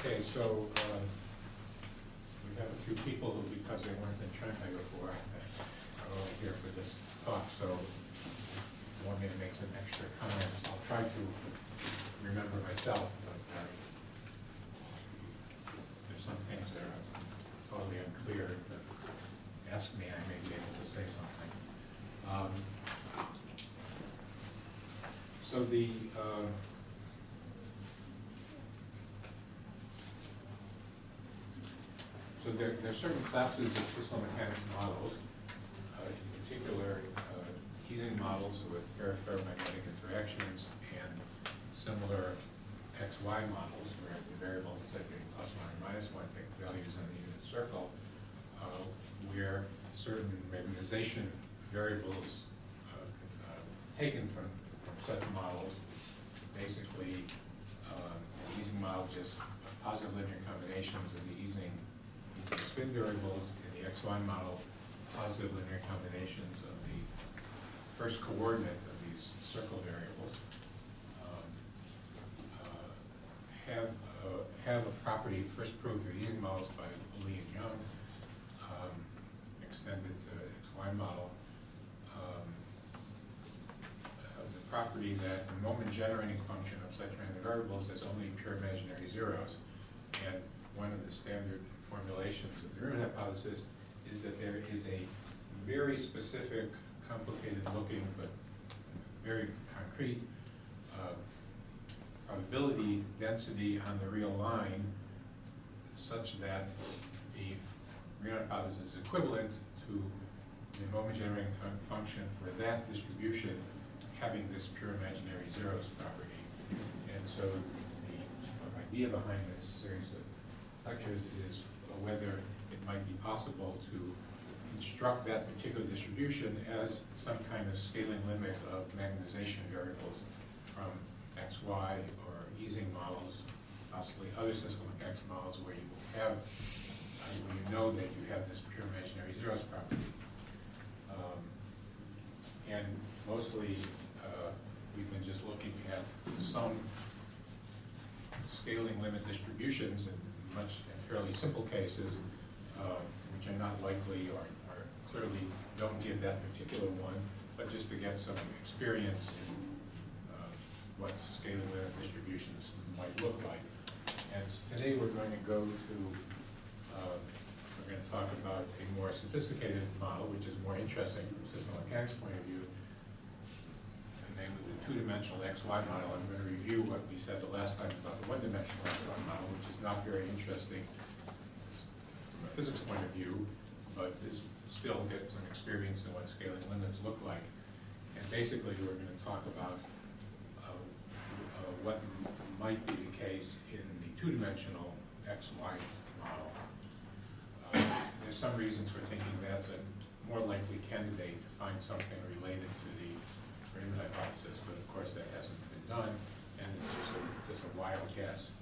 Okay, so uh, we have a few people who, because they weren't in Trenton before, are only here for this talk, so want me to make some extra comments. I'll try to remember myself, but uh, there's some things that are totally unclear, but ask me, I may be able to say something. Um, So the, uh, So there, there are certain classes of system mechanics models, uh, in particular, uh, models with ferromagnetic interactions and similar XY models where the variable is being plus one or minus one, take values on the unit circle, uh, where certain magnetization variables uh, uh, taken from, from such models, basically, uh, the Ising model just positive linear combinations of the Ising using spin variables in the XY model, positive linear combinations of the first coordinate of these circle variables um, uh, have, uh, have a property first proved through Ising models by Lee and Yang, um, extended to XY model. Um, uh, the property that the moment generating function of such random variables has only pure imaginary zeros. And one of the standard formulations of the Riemann hypothesis is that there is a very specific, complicated looking, but very concrete uh, probability density on the real line such that the Riemann hypothesis is equivalent to the moment generating fun function for that distribution having this pure imaginary zeros property. And so the idea behind this series of lectures is whether it might be possible to construct that particular distribution as some kind of scaling limit of magnetization variables from XY or Ising models, possibly other system mechanics models where you have, where you know that you have this pure imaginary zeros property. Um, and mostly, uh, we've been just looking at some scaling limit distributions in much in fairly simple cases, uh, which are not likely or, or clearly don't give that particular one, but just to get some experience in uh, what scaling limit distributions might look like. And today we're going to go to, uh, we're going to talk about a more sophisticated model, which is more interesting from a system mechanics point of view, namely the two-dimensional XY model. I'm going to review what we said the last time about the one-dimensional XY model, which is not very interesting from a physics point of view, but is still get some experience in what scaling limits look like. And basically, we're going to talk about uh, uh, what might be the case in the two-dimensional XY model. There's some reasons for thinking that's a more likely candidate to find something related to the Riemann hypothesis, but of course that hasn't been done, and it's just a, just a wild guess.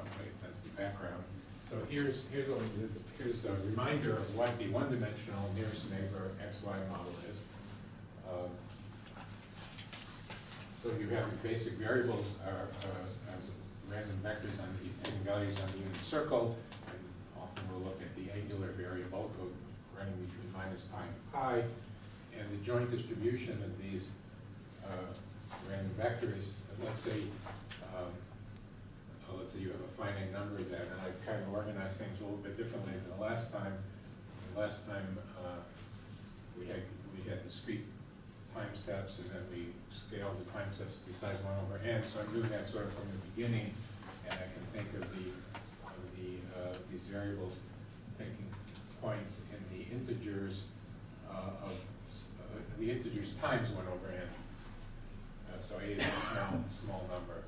Okay, that's the background. So here's here's a, here's a reminder of what the one-dimensional nearest neighbor XY model is. Um, so you have the basic variables are uh, random vectors on the values on the unit circle, and often we'll look at the angular variable running between minus pi and pi and the joint distribution of these uh, random vectors, let's say, um, oh, let's say you have a finite number of them, and I've kind of organized things a little bit differently than the last time. The last time uh, we had we had discrete time steps, and then we scaled the time steps besides one over n. So I'm doing that sort of from the beginning, and I can think of the of the uh, these variables taking points in the integers uh, of uh, the integers times 1 over n. Uh, so a is a small, small number.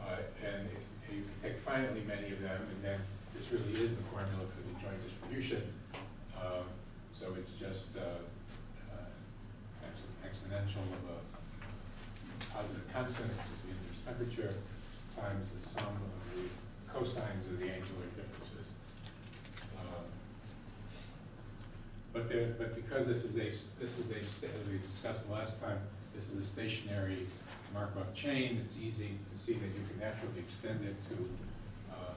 Uh, and if, if you take finitely many of them, and then this really is the formula for the joint distribution. Um, so it's just uh, ex exponential of a positive constant, which is the inverse temperature, times the sum of the cosines of the angular differences. Um, but there, but because this is a, this is a, as we discussed last time, this is a stationary Markov chain, it's easy to see that you can naturally extend it to uh,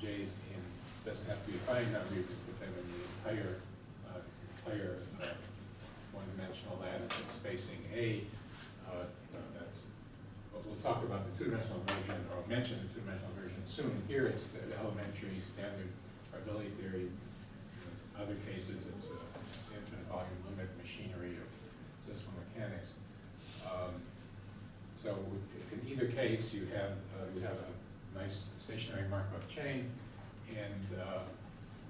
J's in, doesn't have to be a finite number, you can put them in the entire, uh, entire uh, one-dimensional lattice of spacing A. Uh, That's, we'll talk about the two-dimensional version, or mention the two-dimensional version soon. Here, it's the elementary standard probability theory. Other cases, it's a infinite volume limit machinery of system mechanics. Um, So in either case, you have, uh, you have a nice stationary Markov chain, and uh,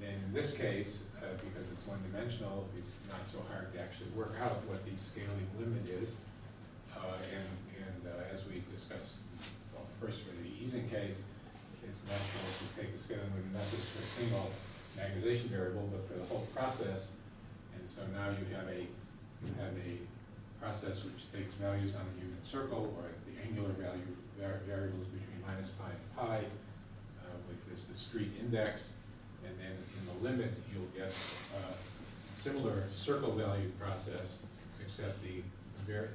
then in this case, uh, because it's one-dimensional, it's not so hard to actually work out what the scaling limit is. Uh, And, and uh, as we discussed, well, first for the Ising case, it's natural to take the scaling limit not just for a single magnetization variable, but for the whole process. And so now you have a, you have a process which takes values on the unit circle, or the angular value var- variables between minus pi and pi, uh, with this discrete index, and then in the limit, you'll get uh, similar circle value process, except the, the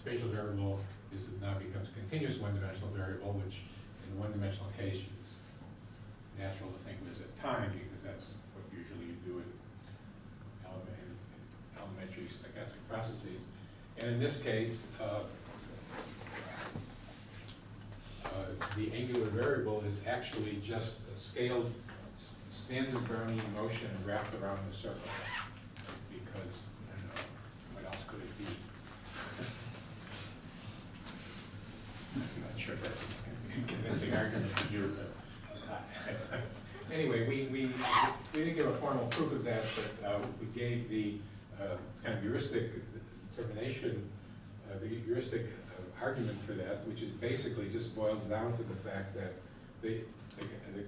spatial variable is now becomes a continuous one-dimensional variable, which in the one-dimensional case is natural to think was at time, because that's what usually you do in elementary stochastic processes. And in this case, uh, uh, the angular variable is actually just a scaled standard Brownian motion wrapped around the circle. Because, know, what else could it be? I'm not sure that's a convincing argument for you, but, anyway, we, we, we didn't give a formal proof of that, but uh, we gave the uh, kind of heuristic determination, uh, the heuristic uh, argument for that, which is basically just boils down to the fact that the, the, the,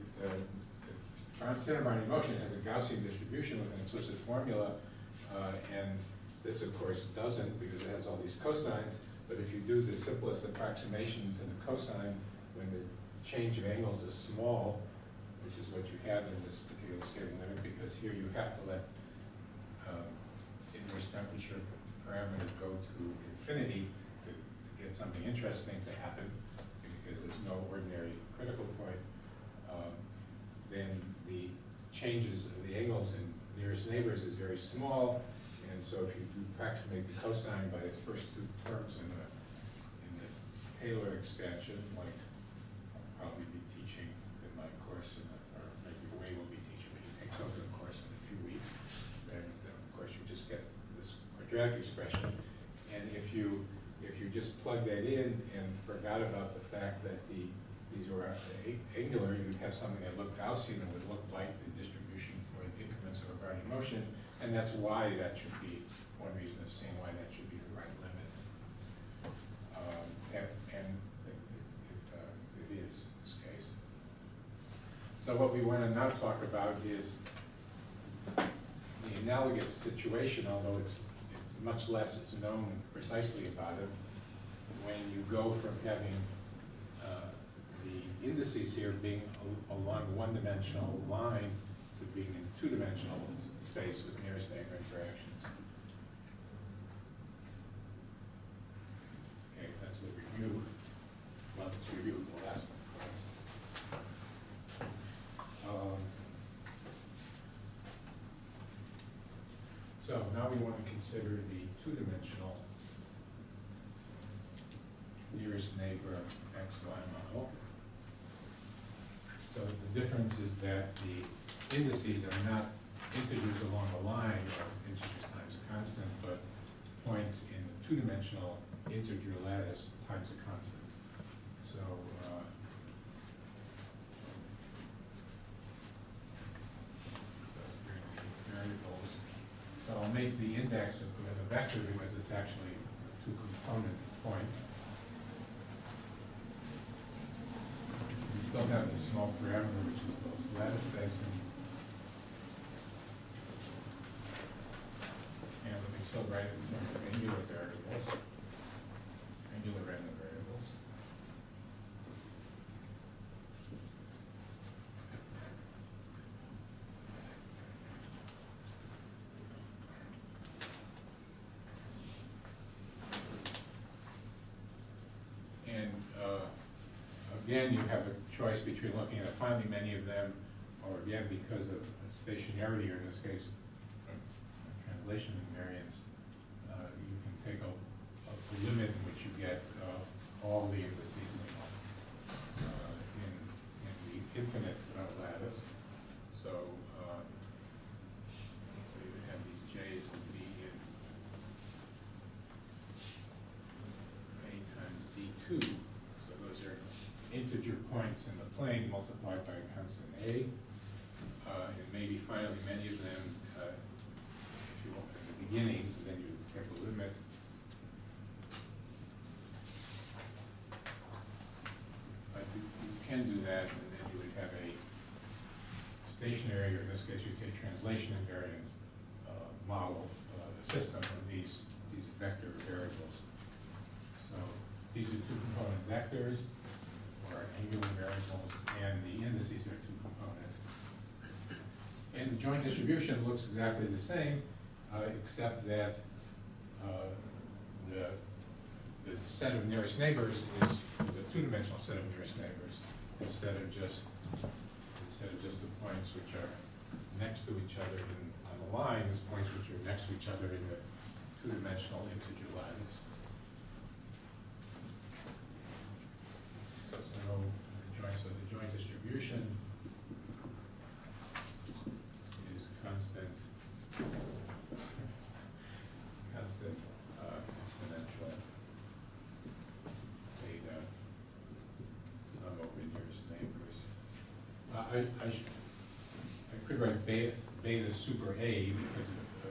Brown motion has a Gaussian distribution with an implicit formula, uh, and this, of course, doesn't because it has all these cosines. But if you do the simplest approximation to the cosine when the change of angles is small, which is what you have in this particular scaling limit, because here you have to let um, inverse temperature parameter go to infinity to, to get something interesting to happen, because there's no ordinary critical point, um, then the changes of the angles in nearest neighbors is very small, and so if you do approximate the cosine by its first two terms in the, in the Taylor expansion, like probably be teaching in my course, in the- or maybe Wei will be teaching, but he takes over the course in a few weeks. And then, of course, you just get this quadratic expression. And if you, if you just plug that in and forgot about the fact that the, these were angular, you'd have something that looked Gaussian and would look like the distribution for the increments of a Brownian motion. And that's why that should be, one reason of saying why that should be the right limit. Um, And, and it, it, uh, it is in this case. So what we want to now talk about is the analogous situation, although it's much less is known precisely about it, when you go from having uh, the indices here being al- along one-dimensional line to being in two-dimensional space with nearest neighbor interactions. Okay, that's the review. Well, let's review the last class. Um, So now we want to consider the two-dimensional nearest neighbor XY model. So the difference is that the indices are not integers along a line of integers times a constant, but points in the two-dimensional integer lattice times a constant. So, uh, variables. So I'll make the index of the vector because it's actually a two-component point. We still have the small parameter, which is the lattice spacing. And we still write it in terms of angular variables, angular random variables. Again, you have a choice between looking at finding many of them, or again, because of stationarity, or in this case, translation invariance, uh, you can take a, a limit in which you get uh, all the indices uh, in, in the infinite uh, lattice. So, uh, so you would have these j's would be in a times Z2. So those are integer plane multiplied by a constant a. Uh, and maybe finally many of them, uh, if you want at the beginning, then you take a limit. But you, you can do that, and then you would have a stationary, or in this case, you'd say translation invariant uh, model, uh, system of these, these vector variables. So these are two component vectors, or angular variables, and the indices are two component. And the joint distribution looks exactly the same, uh, except that uh, the, the set of nearest neighbors is the two-dimensional set of nearest neighbors, instead of just, instead of just the points which are next to each other in, on the line, points which are next to each other in the two-dimensional integer lattice. So so the joint distribution is constant, constant exponential beta sum over nearest neighbors. I, I, I could write beta, beta super A because uh,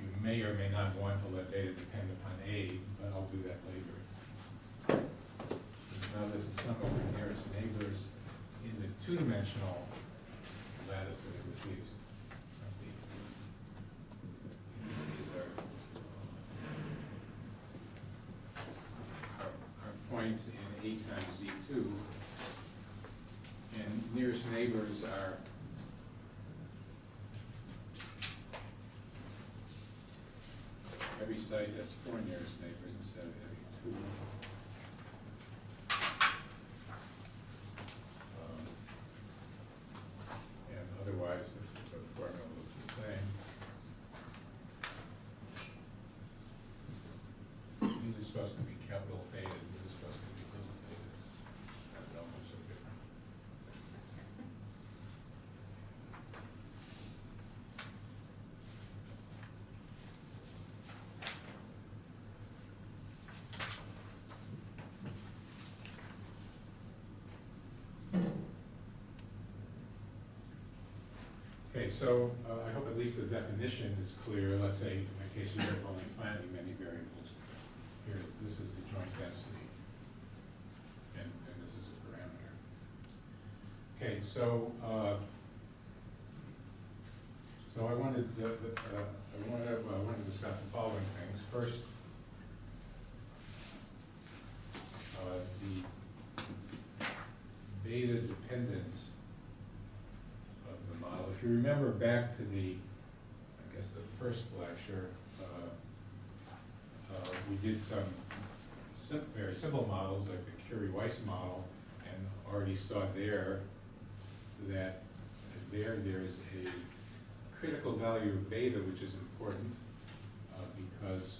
you may or may not want to let beta depend upon A, but I'll do that later. Now this is sum over nearest neighbors in the two-dimensional lattice of indices. The Indices are, are, are points in A times Z2. And nearest neighbors are every site has four nearest neighbors instead of every two. Um, And otherwise, the the formula looks the same. These are supposed to be capital betas, these are supposed to be little betas. I don't know what's so different. Okay, so uh, I hope at least the definition is clear. Let's say, in the case have only finitely many variables. Here, this is the joint density, and, and this is a parameter. Okay, so, uh, so I wanted, the- the, uh, I wanted, well, I wanted to discuss the following things. First, uh, the beta dependence of the model. If you remember back to the, I guess, the first lecture, uh, uh, we did some sim- very simple models like the Curie-Weiss model, and already saw there that there, there's a critical value of beta, which is important, uh, because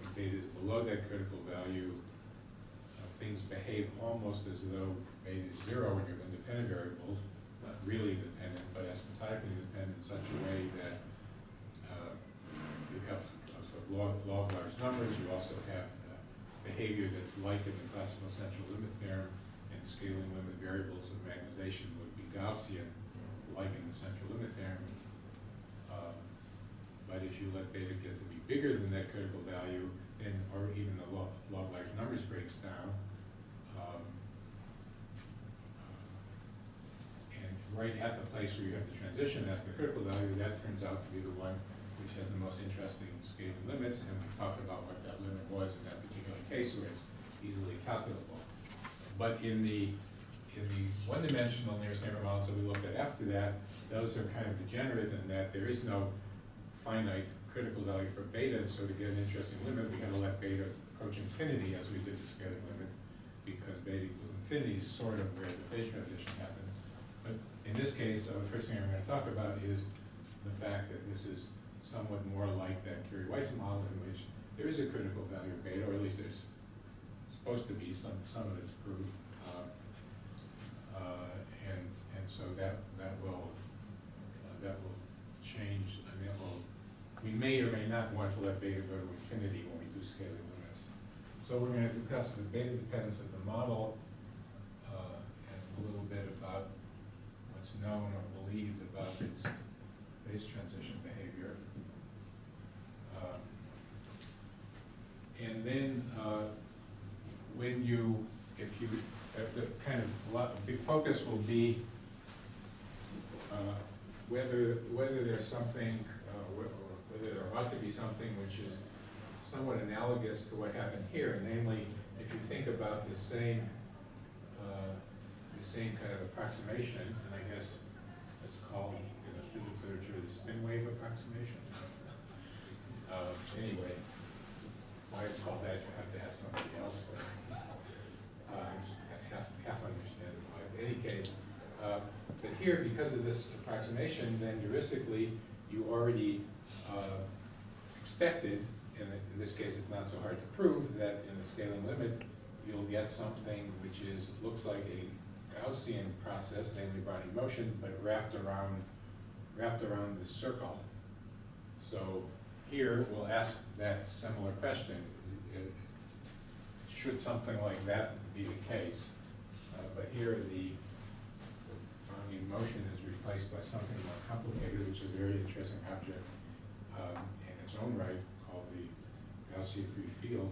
when beta is below that critical value, uh, things behave almost as though beta is zero when you have independent variables, really dependent, but asymptotically dependent in such a way that uh, you have uh, sort of log, log large numbers, you also have uh, behavior that's like in the classical central limit theorem, and scaling limit variables of magnetization would be Gaussian, like in the central limit theorem. Um, But if you let beta get to be bigger than that critical value, then, or even the log, log large numbers breaks down, um, and right at the place where you have the transition, that's the critical value, that turns out to be the one which has the most interesting scaling limits, and we talked about what that limit was in that particular case, where it's easily calculable. But in the, in the one-dimensional nearest neighbor models that we looked at after that, those are kind of degenerate in that there is no finite critical value for beta, so to get an interesting limit, we gotta let beta approach infinity as we did the scaling limit. because beta equals infinity is sort of where the phase transition happens. In this case, the first thing I'm going to talk about is the fact that this is somewhat more like that Curie-Weiss model in which there is a critical value of beta, or at least there's supposed to be, some, some of it's proved. Uh, uh, And, and so that, that will, uh, that will change, I mean, will, we may or may not want to let beta go to infinity when we do scaling limits. So we're going to discuss the beta dependence of the model, uh, and a little bit about known or believed about its phase transition behavior. Uh, And then, uh, when you, if you, uh, the kind of, big focus will be uh, whether, whether there's something, uh, or whether there ought to be something which is somewhat analogous to what happened here, namely, if you think about the same, uh, the same kind of approximation, and I guess it's called in the physics literature the spin wave approximation. Uh, Anyway, why it's called that, you have to ask somebody else. Uh, I just half, half understand why. In any case, uh, but here, because of this approximation, then heuristically, you already uh, expected, and in this case, it's not so hard to prove, that in the scaling limit, you'll get something which is, looks like a Gaussian process, namely Brownian motion, but wrapped around, wrapped around the circle. So here, we'll ask that similar question. Should something like that be the case? Uh, But here, the the motion is replaced by something more complicated, which is a very interesting object um, in its own right, called the Gaussian free field.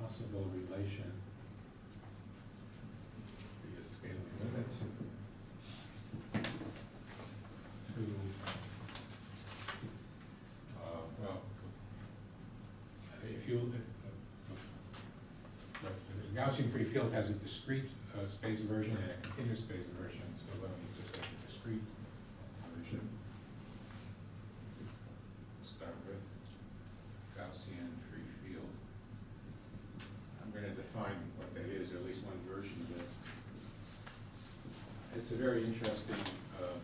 Possible relation. Via scaling limits. To, uh, well, if you, but the Gaussian free field has a discrete uh, space version and a continuous space version, so let me just say the discrete version. Start with Gaussian free field. I'm going to define what that is, or at least one version of it. It's a very interesting uh,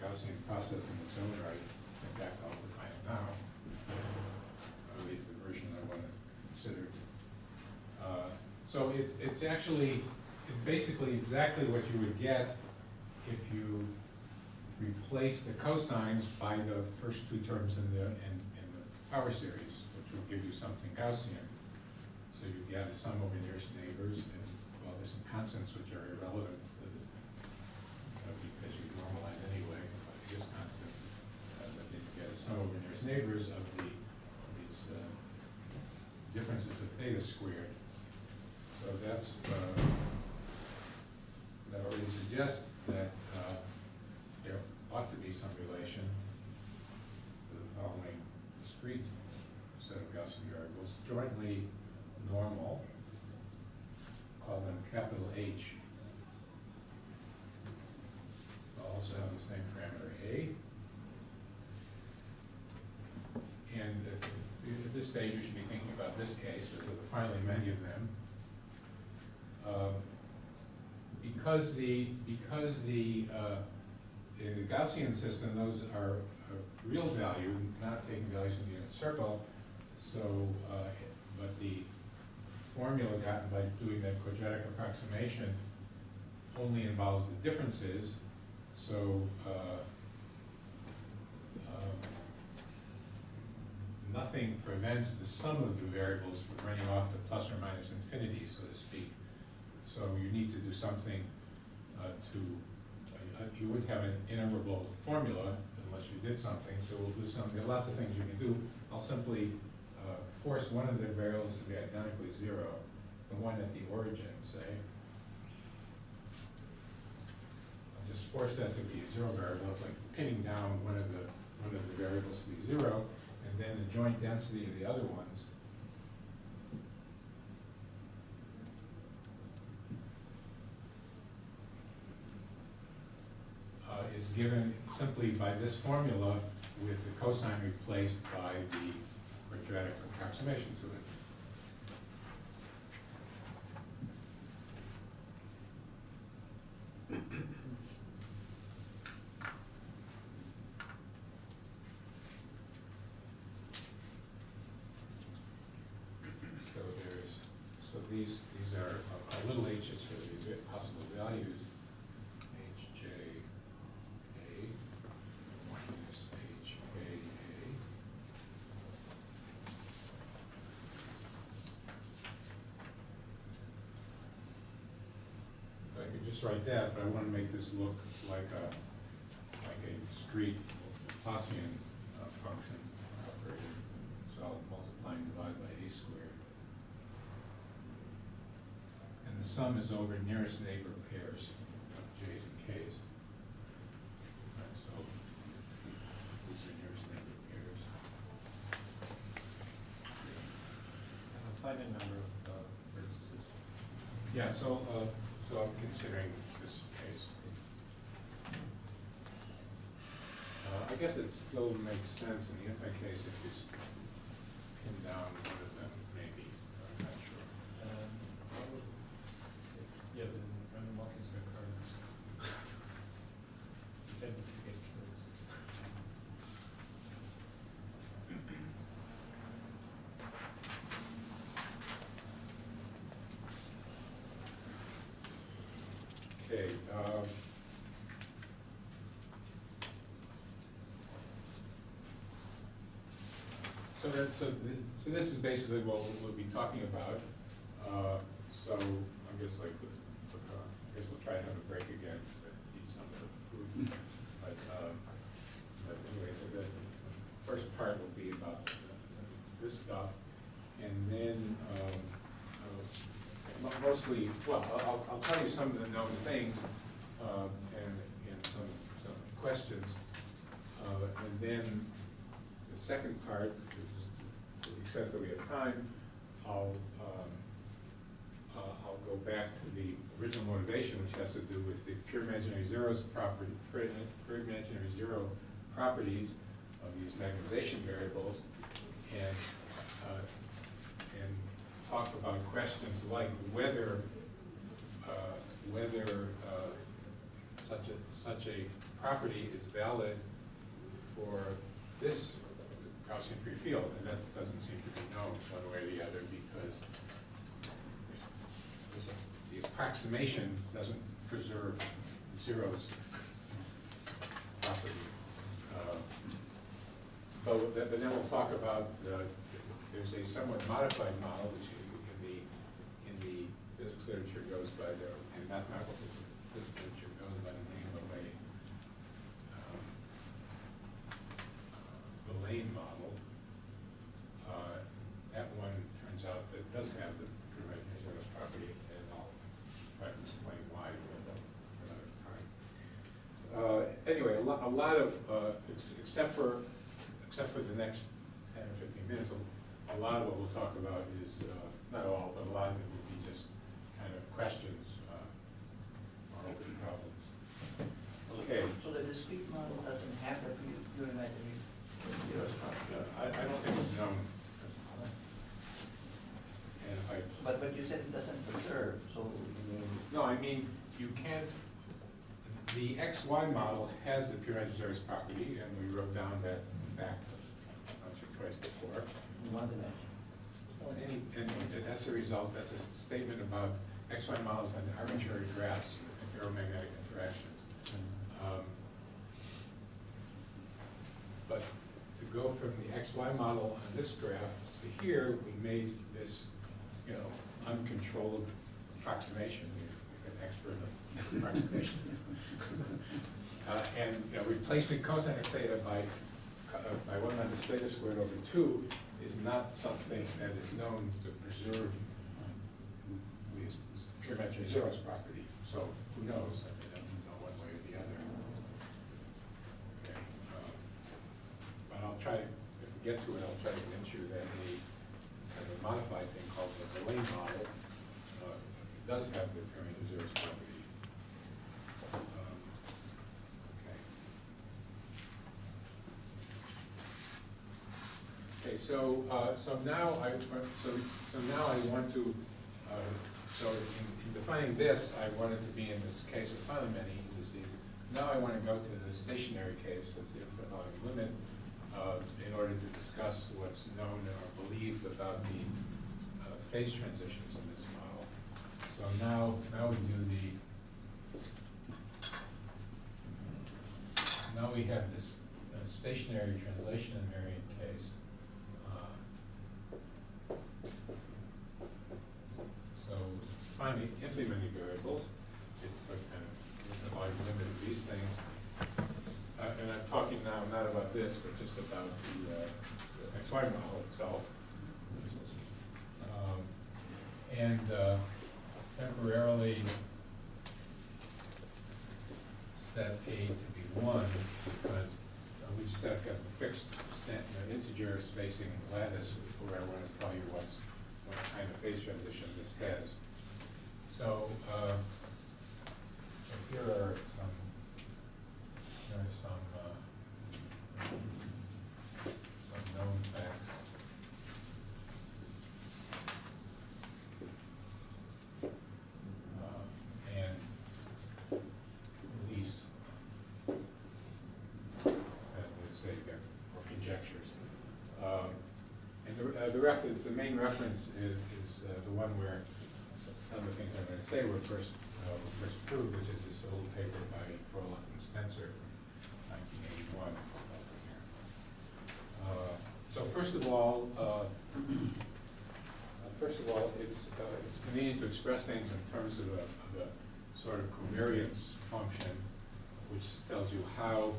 Gaussian process in its own right. In fact, I'll define it now, at least the version I want to consider. Uh, So it's, it's actually, it's basically exactly what you would get if you replace the cosines by the first two terms in the, in, in the power series, which will give you something Gaussian. So you get a sum over nearest neighbors, and, well, there's some constants which are irrelevant, uh, uh, because you normalize anyway, like this constant. Uh, But you get a nearest neighbors of the, these uh, differences of theta squared. So that's, uh, that already suggests that uh, there ought to be some relation to the following discrete set of Gaussian variables, jointly normal, call them capital H. Also have the same parameter A. And at this stage, you should be thinking about this case, as there are finally many of them. Um, Because the, because the, uh, in the Gaussian system, those are real value, not taking values from the unit circle. So, uh, but the formula gotten by doing that quadratic approximation only involves the differences. So, uh, um, nothing prevents the sum of the variables from running off to plus or minus infinity, so to speak. So you need to do something uh, to, uh, you would have an integrable formula unless you did something, so we'll do some, there are lots of things you can do. I'll simply uh, force one of the variables to be identically zero, the one at the origin, say. I'll just force that to be a zero variable, it's like pinning down one of the, one of the variables to be zero, then the joint density of the other ones uh, is given simply by this formula with the cosine replaced by the quadratic approximation to it. So there's, so these, these are a- a little h's for the va- possible values. H, J, A, minus H, A, A. Write that, but I want to make this look like a, like a discrete Laplacian uh, function operator. So I'll multiply and divide by a squared. And the sum is over nearest neighbor pairs of j's and k's. Right, so these are nearest neighbor pairs. Have a finite number of uh, vertices. Yeah, so, uh, so I'm considering this case. Uh, I guess it still makes sense in the anti-case if you pin down one of them, maybe, I'm not sure. Um, probably- Yeah, but in random walking square curves. You tend to get curves. Okay, um, so that, so, th- so this is basically what we'll- we'll be talking about. Uh, so I guess like, the- uh, I guess we'll try to have a break again, to eat some of the food. But, uh, but anyway, the, the first part will be about this stuff. And then, um, uh, mostly, well, I'll, I'll- tell you some of the known things, um, and, and some, some questions. Uh, and then the second part, the extent that we have time, I'll, um, uh, I'll go back to the original motivation, which has to do with the pure imaginary zeros property, pure imaginary zero properties of these magnetization variables, and, uh, and talk about questions like whether, uh, whether uh, such a, such a property is valid for this Free field, and that doesn't seem to be known one way or the other, because the approximation doesn't preserve zeros property. Uh, But, but then we'll talk about, uh, there's a somewhat modified model, which in the, in the physics literature goes by the, in mathematical physics literature goes by the name of a, um, the model. Uh, That one turns out that does have the imaginary zeros property, and I'll try to explain why another time. Uh, Anyway, a lot, a lot of, uh, ex- except for, except for the next ten or fifteen minutes, a a lot of what we'll talk about is, uh, not all, but a lot of it will be just kind of questions, uh, or open problems. Okay. So the discrete model doesn't have the pure pure imaginary zeros property? Uh, I, I don't think it's known. And I. But, but you said it doesn't preserve, so you mean, No, I mean, you can't, the XY model has the pure zeros property, and we wrote down that fact once or twice before. one dimension? Well, any, and that's a result, that's a statement about XY models and arbitrary graphs and ferromagnetic interactions. Um, But to go from the XY model on this graph to here, we made this, you know, uncontrolled approximation, an expert of approximation. Uh, And, you know, replacing cosine of theta by, uh, by one minus theta squared over two is not something that is known to preserve the pure imaginary zeros property. So who knows? I mean, I don't know one way or the other. Okay, um, But I'll try, to, if we get to it, I'll try to convince you that a kind of modified thing called the Villain model does have the pure imaginary zeros property. Um, Okay. So, uh, so now I, so, so now I want to, uh, so in in defining this, I wanted to be in this case with finally many indices. Now I want to go to the stationary case as the infinite volume limit, uh, in order to discuss what's known or believed about the uh, phase transitions in this. So now, now we do the, now we have this uh, stationary translation invariant case. Uh, So finally, many variables, it's the kind of volume limit of these things. Uh, And I'm talking now not about this, but just about the uh, the XY model itself. Um, And uh, temporarily set A to be one, because uh, we just have got a fixed sta- uh, integer spacing lattice where I want to tell you what's, what kind of phase transition this has. So, uh, here are some, here are some, uh, some known facts. Uh, And beliefs that would say that, or conjectures. Um, And the, reference, the main reference is, is uh, the one where some of the things I'm going to say were first, uh, were first proved, which is this old paper by Fröhlich and Spencer, from 1981. It's about there. Uh, So first of all, uh, uh, First of all, it's, uh, it's convenient to express things in terms of a, of a sort of covariance function, which tells you how,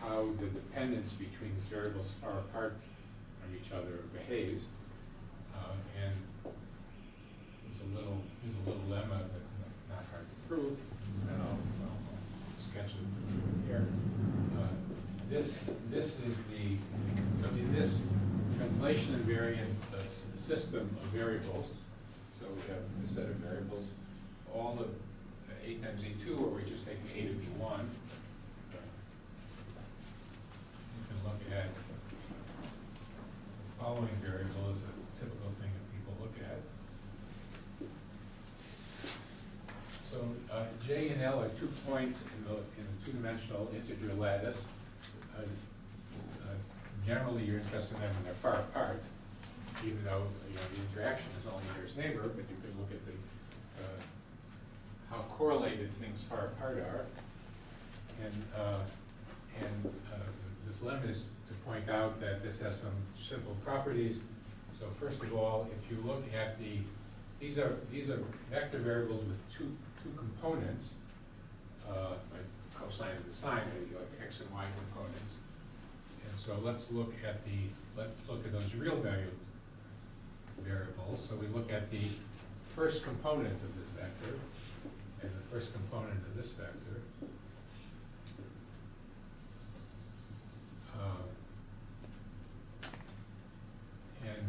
how the dependence between these variables far apart from each other behaves. Uh, And there's a little, there's a little lemma that's not- not hard to prove, and I'll, I'll sketch it here. Uh, This, this is the, so in this translation invariant uh, system of variables, so we have a set of variables, all of uh, A times A2, or we're just taking A to be one. Uh, You can look at following variable is a typical thing that people look at. So uh, J and L are two points in the, in the two-dimensional integer lattice. Uh, uh, Generally, you're interested in them when they're far apart, even though, you know, the interaction is only nearest neighbor, but you can look at the, uh, how correlated things far apart are. And, uh, and this lemma is to point out that this has some simple properties. So first of all, if you look at the, these are, these are vector variables with two, two components, uh, like cosine and the sine, like x and y components. And so let's look at the, let's look at those real value variables. So we look at the first component of this vector and the first component of this vector. And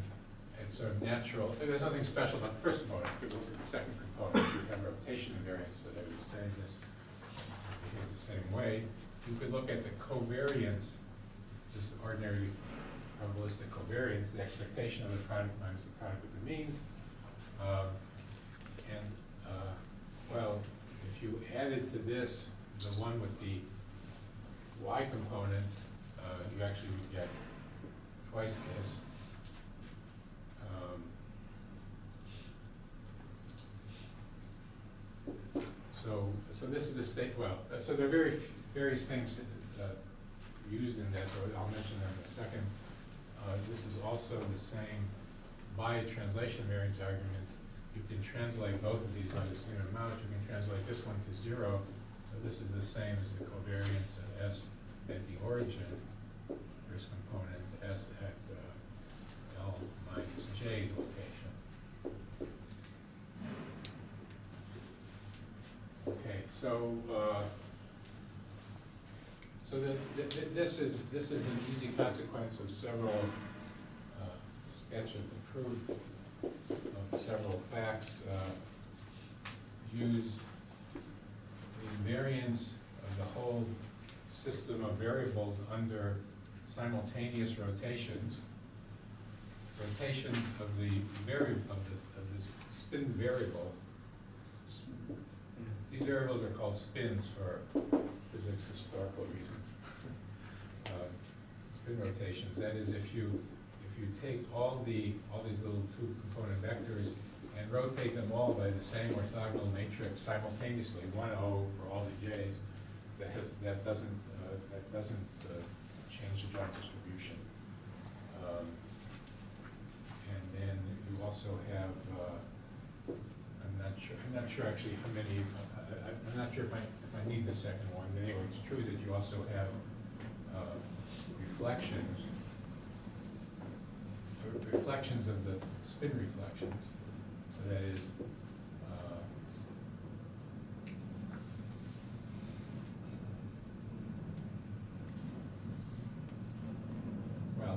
it's sort of natural, there's nothing special about the first component. If you look at the second component, you have rotation invariance, so they would say this behave the same way. You could look at the covariance, just ordinary probabilistic covariance, the expectation of the product minus the product of the means. Um, And, uh, well, if you added to this the one with the y components, uh, you actually would get twice this. Um, So, so this is the state, well, uh, so there are very, various things uh, used in that, so I'll mention them in a second. Uh, This is also the same by a translation variance argument. You can translate both of these by the same amount. You can translate this one to zero. So this is the same as the covariance of S at the origin, component, S at uh, L minus J location. Okay, so, uh, so the, th- th- this is, this is an easy consequence of several, uh, sketch of the proof of several facts. uh, Use the invariance of the whole system of variables under simultaneous rotations. rotation of the vari, of of this spin variable. These variables are called spins for physics historical reasons. Uh, Spin rotations, that is if you, if you take all the, all these little two component vectors and rotate them all by the same orthogonal matrix simultaneously, one O for all the J's, that has, that doesn't, uh, that doesn't uh, change the joint distribution. Um, And then you also have, uh, I'm not sure, I'm not sure actually how many, I- I'm not sure if I, if I need the second one, but anyway, it's true that you also have uh, reflections, reflections of the spin reflections. So that is, uh,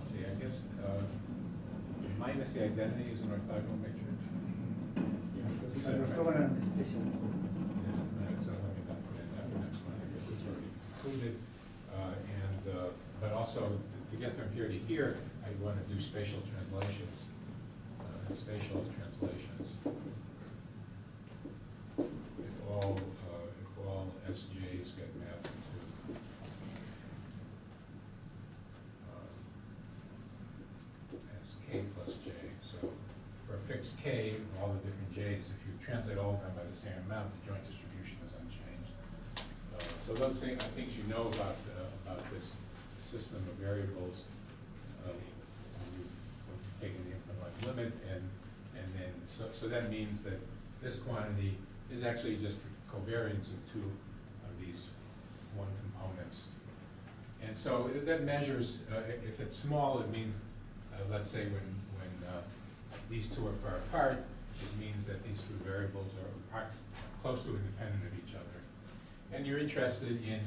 see, I guess, uh, minus the identity is an orthogonal matrix. Yeah, so these are orthogonal and special. Right, so let me not put in that next one, I guess it's already included. Uh, And, uh, but also, to- to get from here to here, I want to do spatial translations, uh, spatial translations. If all, uh, all SJs get mapped to uh, SK plus J, so for a fixed All the different Js, if you translate all of them by the same amount, the joint distribution is unchanged. Uh, So those things, I think you know about, uh, about this system of variables. uh, Taken the infinite limit, and, and then, so, so that means that this quantity is actually just the covariance of two of these one components. And so that measures, uh, if it's small, it means, uh, let's say when, uh, these two are far apart, it means that these two variables are apart- close to independent of each other. And you're interested in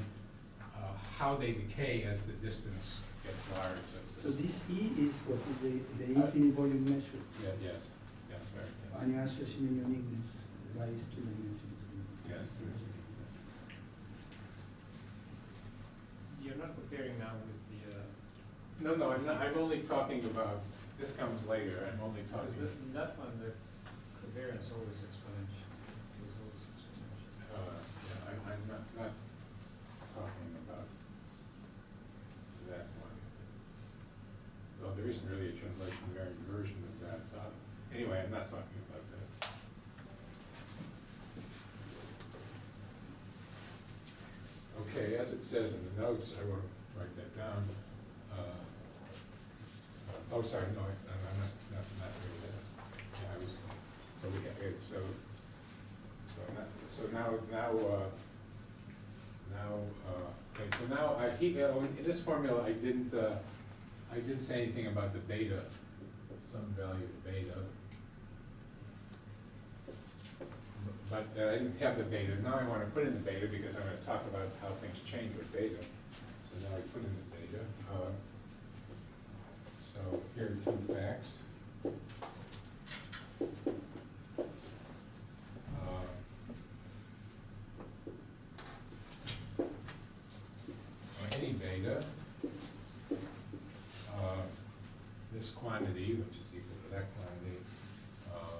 uh, how they decay as the distance gets large. That's So this E is what is the, the infinite volume measure. Yeah, yes, yes, very, yes. And you answer in uniqueness, lies two dimensions. Yes, there is. You're not comparing now with the, uh, No, no, I'm not, I'm only talking about, this comes later, I'm only because talking. in that one, the covariance always exponential, is always exponential. Uh, yeah, I- I'm not, not talking about that one. Well, there isn't really a translation variant version of that, so, anyway, I'm not talking about that. Okay, as it says in the notes, I will write that down. Uh, Oh, sorry, no, I- I'm not, not, not really that. Yeah, I was, so we, it- so, so now, so now, now, uh, now, uh, okay, so now, I, he, uh, in this formula, I didn't, uh, I didn't say anything about the beta, some value of beta. But uh, I didn't have the beta, now I want to put in the beta because I'm going to talk about how things change with beta. So now I put in the beta. Uh, Here are two facts. Uh, on any beta, uh, this quantity, which is equal to that quantity, uh,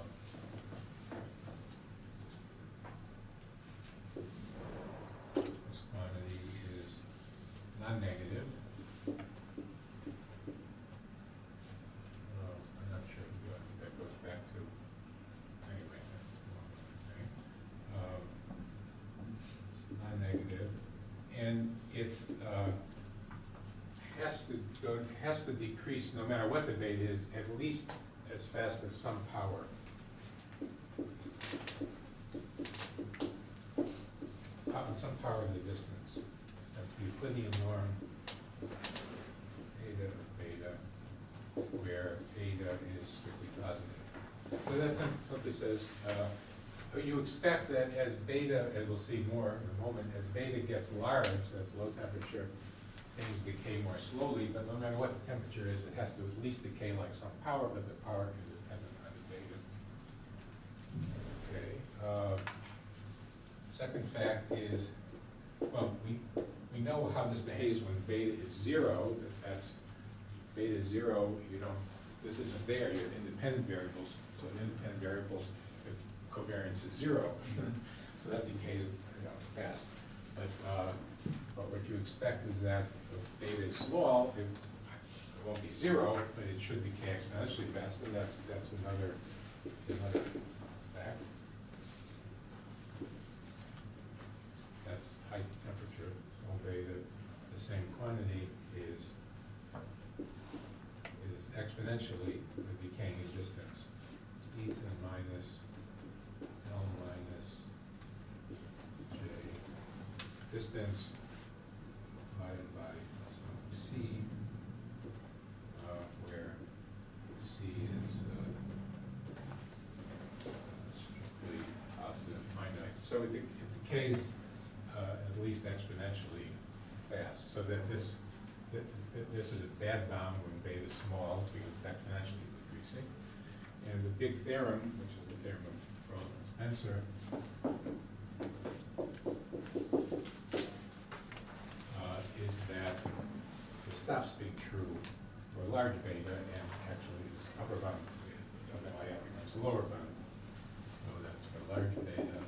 this quantity is non-negative. Uh, I'm not sure what that goes back to. Anyway, that's one thing. Um, it's Non-negative, and it uh, to go, has to decrease, no matter what the beta is, at least as fast as some power. Pow- Some power of the distance. That's the Euclidean norm, eta of beta where eta is strictly positive. So that simply says, uh, you expect that as beta, as we'll see more in a moment, as beta gets large, that's low temperature, things decay more slowly, but no matter what the temperature is, it has to at least decay like some power, but the power is dependent on the beta. Okay. uh, Second fact is, well, we, we know how this behaves when beta is zero, that that's, beta zero, you don't this isn't there, you have independent variables, so in independent variables, the covariance is zero, so that decays, you know, fast. But, uh, but what you expect is that if beta is small, it, it won't be zero, but it should decay exponentially fast, and that's, that's another, another fact. That's high temperature, so beta, the same quantity is, is exponentially decaying in distance. E to the minus L minus J, distance divided by some C, uh, where C is, uh, strictly positive finite. So it de- it decays uh, at least exponentially fast, so that this, that this is a bad bound when beta is small because it's exponentially decreasing. And the big theorem, which is the theorem of Fröhlich and Spencer, uh, is that it stops being true for large beta and actually this upper bound, something like that becomes a lower bound. So that's for large beta.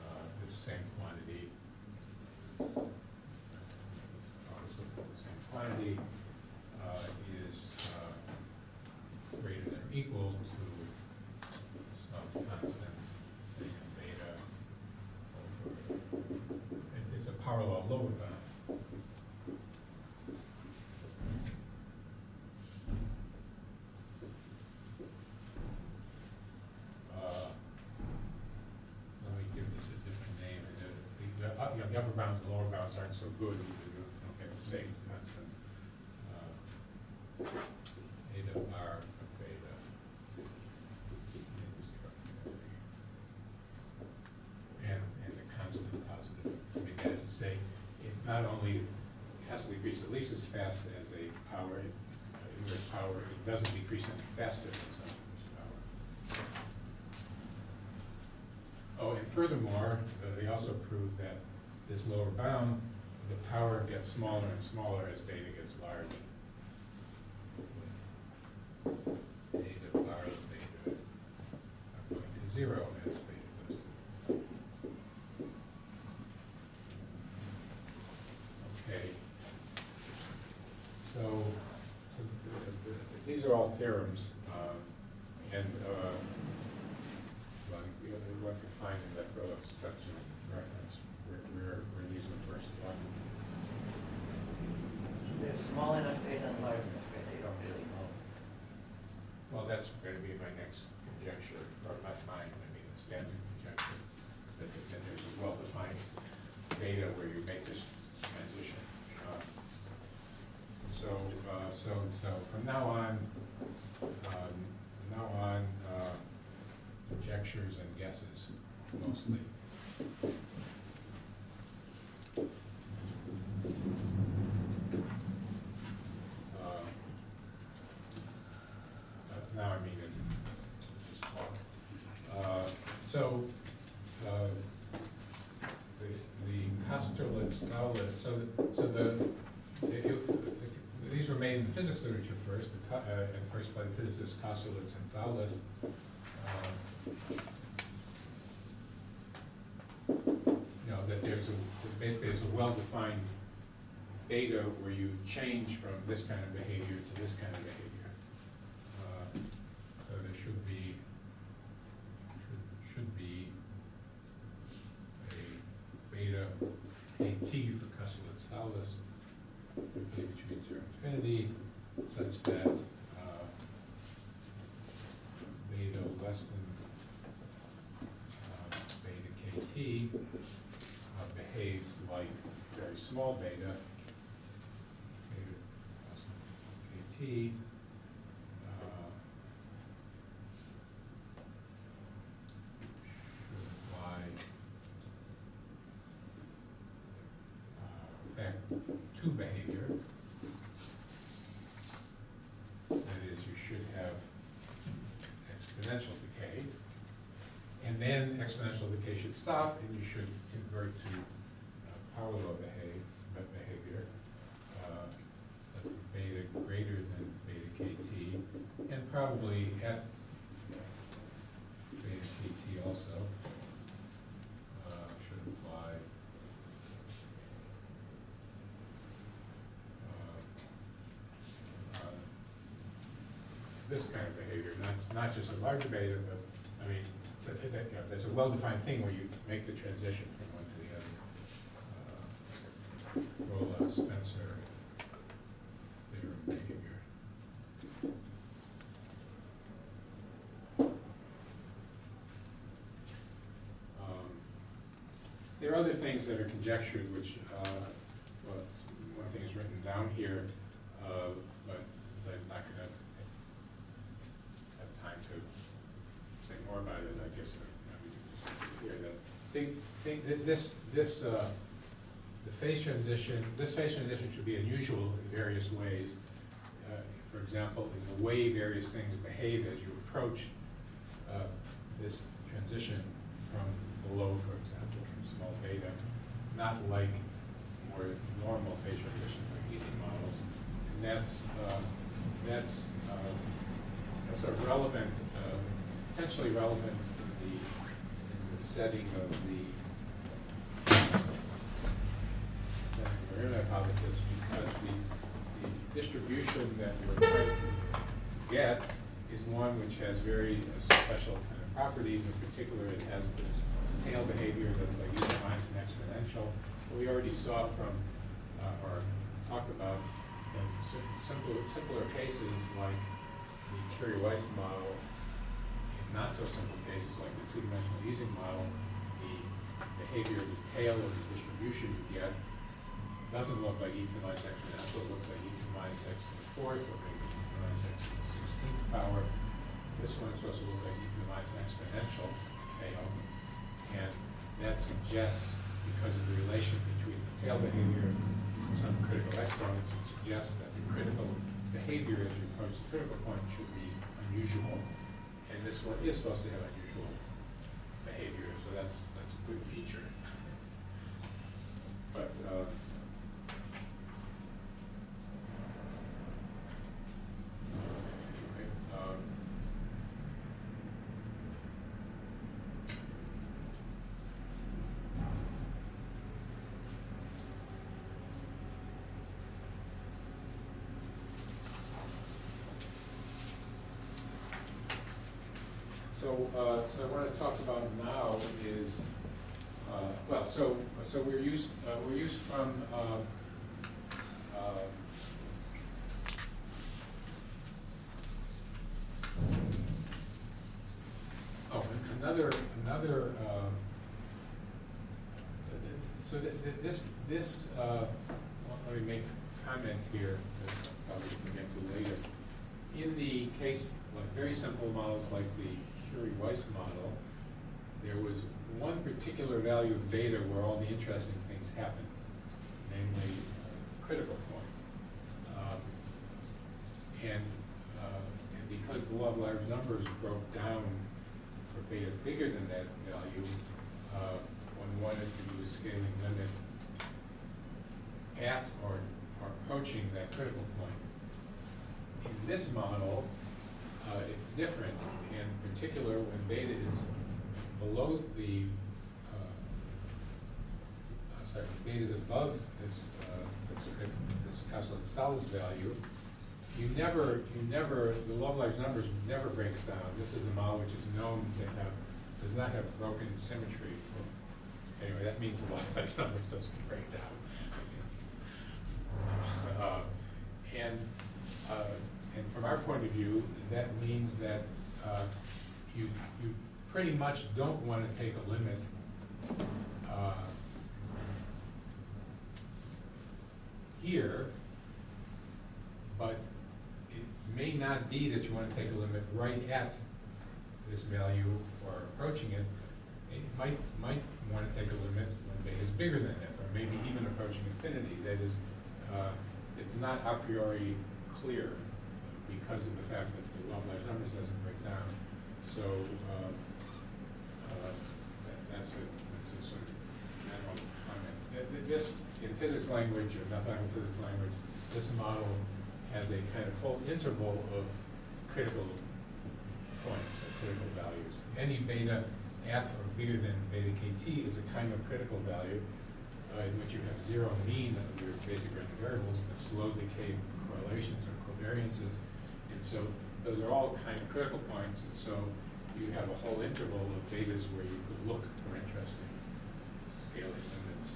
Uh, This same quantity. uh, this is The same quantity uh, is uh, greater than or equal to some constant beta over, it's a law lower bound. Uh, Let me give this a different name. and the- The, the up- you know, the upper bounds and lower bounds aren't so good, because you don't get the same constant. uh, Eta bar of beta. is zero. And, and the constant positive. I mean, that is to say, it not only has to decrease at least as fast as a power, uh, inverse power, it doesn't decrease any faster than some inverse power. Oh, and furthermore, uh, they also proved that this lower bound, the power gets smaller and smaller as beta gets large. Eta bar of beta are going to zero as beta goes to. Okay. So, so the- the- the- these are all theorems, um, and, uh, well, you know, one can find in that Phillips Spencer reference, where, where, where these were first taught. They're small enough beta and large enough beta, you don't really know. Well, that's going to be my next conjecture, or not mine, I mean, the standard conjecture, that, that there's a well-defined beta where you make this transition. Uh, So, uh, so, so from now on, um, from now on, uh, conjectures and guesses mostly. Uh, uh, Now I mean it, just talk. Uh, So, uh, the the Kosterlitz, Thouless, so, the- so the, the- the- these were made in the physics literature first, uh, and first by the physicists Kosterlitz and. Uh, You know, that there's a, basically there's a well-defined beta where you change from this kind of behavior to this kind of behavior. Uh, So there should be, should, should be a beta at for Kosterlitz Thouless, k between zero infinity, such that uh, beta less than uh, beta kt uh, behaves like very small beta, beta kt, should stop and you should convert to power law behave, behavior. Uh, beta greater than beta kt, and probably at beta kt also uh, should apply. Uh, uh, this kind of behavior, not, not just a larger beta, but I mean, that, you know, there's a well-defined thing where you make the transition from one to the other. Uh, Rolla, Spencer, their behavior. Um, There are other things that are conjectured, which, uh, well, it's- one thing is written down here, uh, but I'm not going to have time to say more about it, I guess, uh, you know, we can just hear that. Think, think, that this, this, uh, the phase transition, this phase transition should be unusual in various ways. Uh, For example, in the way various things behave as you approach uh, this transition from below, for example, from small beta, not like more normal phase transitions like Ising models. And that's, uh, that's, uh, that's a relevant, uh, potentially relevant in the, in the setting of the hypothesis, because the, the distribution that we're trying to get is one which has very special kind of properties. In particular, it has this tail behavior that's like e to the minus an exponential. We already saw from, uh, or talked about, in sim- simple, simpler cases like the Curie-Weiss model, in not so simple cases like the two-dimensional Ising model, behavior of the tail of the distribution you get doesn't look like e to the minus exponential, it looks like e to the minus x to the fourth, or maybe e to the minus x to the sixteenth power. This one's supposed to look like e to the minus exponential tail, and that suggests, because of the relation between the tail behavior and some critical exponents, it suggests that the critical behavior as you approach the critical point should be unusual. And this one is supposed to have unusual behavior, so that's, good feature. But, uh, um, So, uh, so I want to talk about well, so, so we're used, uh, we're used from, uh, uh, oh, another, another, uh, so th- th- this, this, uh, let me make comment here that probably can get to later. In the case, like very simple models like the Curie-Weiss model, there was one particular value of beta where all the interesting things happened, namely uh, critical point. Um, and, uh, and because the law of large numbers broke down for beta bigger than that value, uh, one wanted to do a scaling limit at or, or approaching that critical point. In this model, uh, it's different, in particular when beta is below the, uh, uh, sorry, beta is above this, uh, this, this Kosterlitz-Thouless value, you never, you never, the large numbers never breaks down. This is a model which is known to have, does not have broken symmetry. Anyway, that means the large numbers doesn't break down. Uh, And, uh, and from our point of view, that means that uh, you, you pretty much don't want to take a limit uh, here, but it may not be that you want to take a limit right at this value or approaching it. It might, might want to take a limit when beta is bigger than that, or maybe even approaching infinity. That is, uh, it's not a priori clear because of the fact that the of large numbers doesn't break down. So, uh, that's a, that's a sort of general comment. Th- th- This, in physics language, or mathematical physics language, this model has a kind of full interval of critical points, or critical values. Any beta at or bigger than beta kt is a kind of critical value, uh, in which you have zero mean of your basic random variables, but slow decay correlations or covariances. And so those are all kind of critical points, and so you have a whole interval of betas where you could look for interesting scaling limits.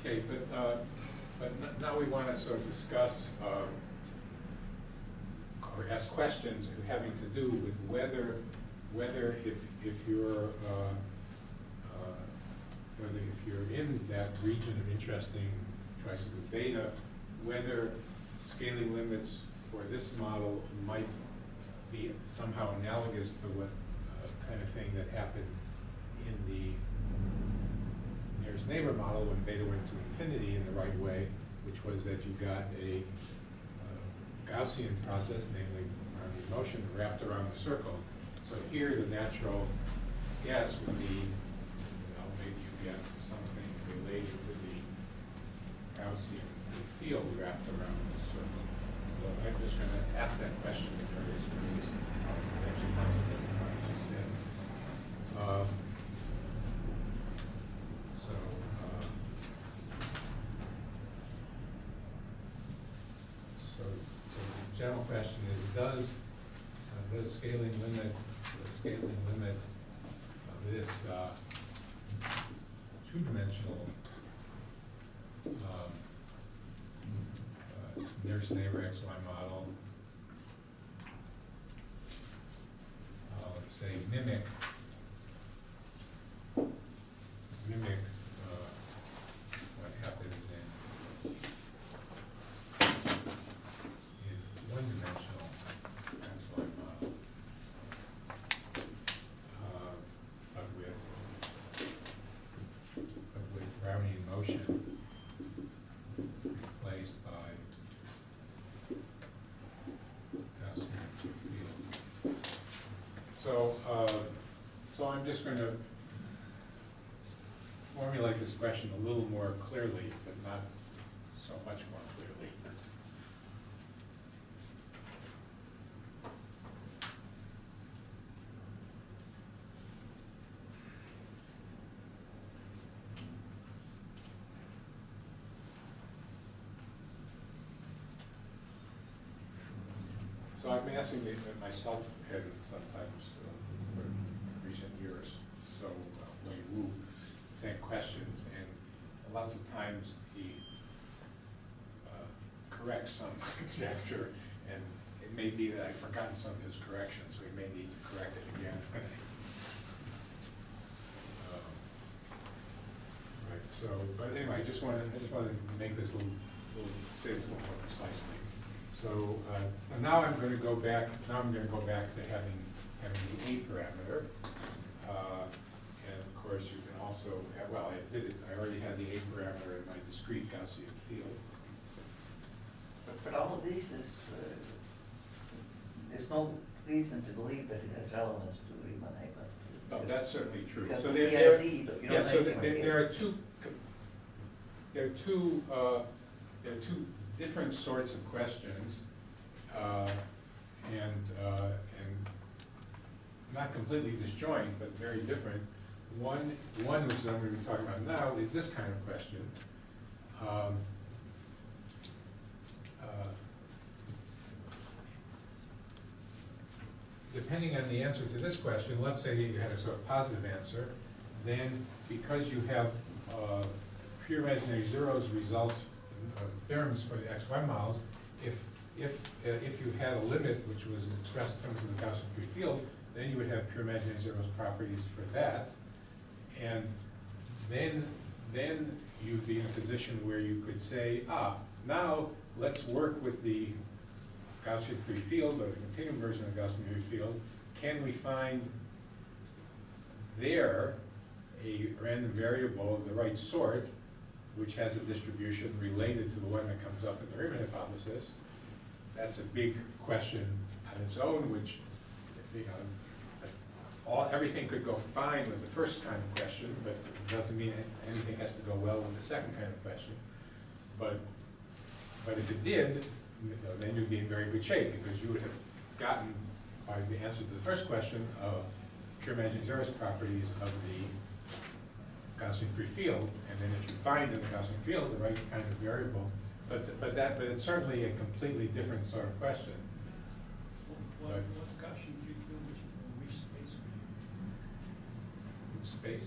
Okay, but, uh, but now we want to sort of discuss, um, or ask questions having to do with whether, whether if, if you're, uh, uh, whether if you're in that region of interesting choices of beta, whether scaling limits for this model might be somehow analogous to what uh, kind of thing that happened in the nearest neighbor model when beta went to infinity in the right way, which was that you got a uh, Gaussian process, namely Brownian motion, wrapped around the circle. So here the natural guess would be, you know, maybe you get something related to the Gaussian field wrapped around the circle. So I'm just going to ask that question in various ways. Actually, lots of different ways, you said. Um, so, uh, so, so the general question is, does, uh, does scaling limit, the scaling limit of this, uh, two-dimensional, um, uh, nearest neighbor XY model, uh, let's say mimic, mimic uh, what happens in in one-dimensional XY model, uh, but with but with Brownian motion replaced by Gaussian field. So, uh, so I'm just going to formulate this question a little more clearly, but not so much more clearly. So I'm asking myself and sometimes uh, for recent years, so uh, Wei Wu, same questions, lots of times he uh, corrects some conjecture, and it may be that I've forgotten some of his corrections, so he may need to correct it again. Um, Right, so, but anyway, I just wanted, I just wanted to make this little, little, say this a little more precisely. So, uh, now I'm going to go back, now I'm going to go back to having, having the A parameter. Uh, course, you can also, have- well, I did it, I already had the A parameter in my discrete Gaussian field. But, but all of these is, uh, there's no reason to believe that it has relevance to Riemann hypothesis. Oh, that's certainly true. Because So the there- there- PIC, but you yeah, so know there- anything there are two, there are two, uh, there are two different sorts of questions, uh, and, uh, and not completely disjoint, but very different. One, one which I'm going to be talking about now is this kind of question. Um, uh, depending on the answer to this question, let's say you had a sort of positive answer, then because you have uh, pure imaginary zeros results uh, theorems for the xy models, if, if, uh, if you had a limit which was expressed in terms of the Gaussian free field, then you would have pure imaginary zeros properties for that. And then, then you'd be in a position where you could say, ah, now let's work with the Gaussian free field or the continuum version of the Gaussian free field. Can we find there a random variable of the right sort, which has a distribution related to the one that comes up in the Riemann hypothesis? That's a big question on its own, which, you know, all, everything could go fine with the first kind of question, but it doesn't mean anything has to go well with the second kind of question. But, but if it did, you know, then you'd be in very good shape, because you would have gotten, by the answer to the first question, of pure imaginary zeros properties of the Gaussian free field, and then if you find in the Gaussian field the right kind of variable, but, but that, but it's certainly a completely different sort of question. What, what Gaussian free field, which, which space were you? Space?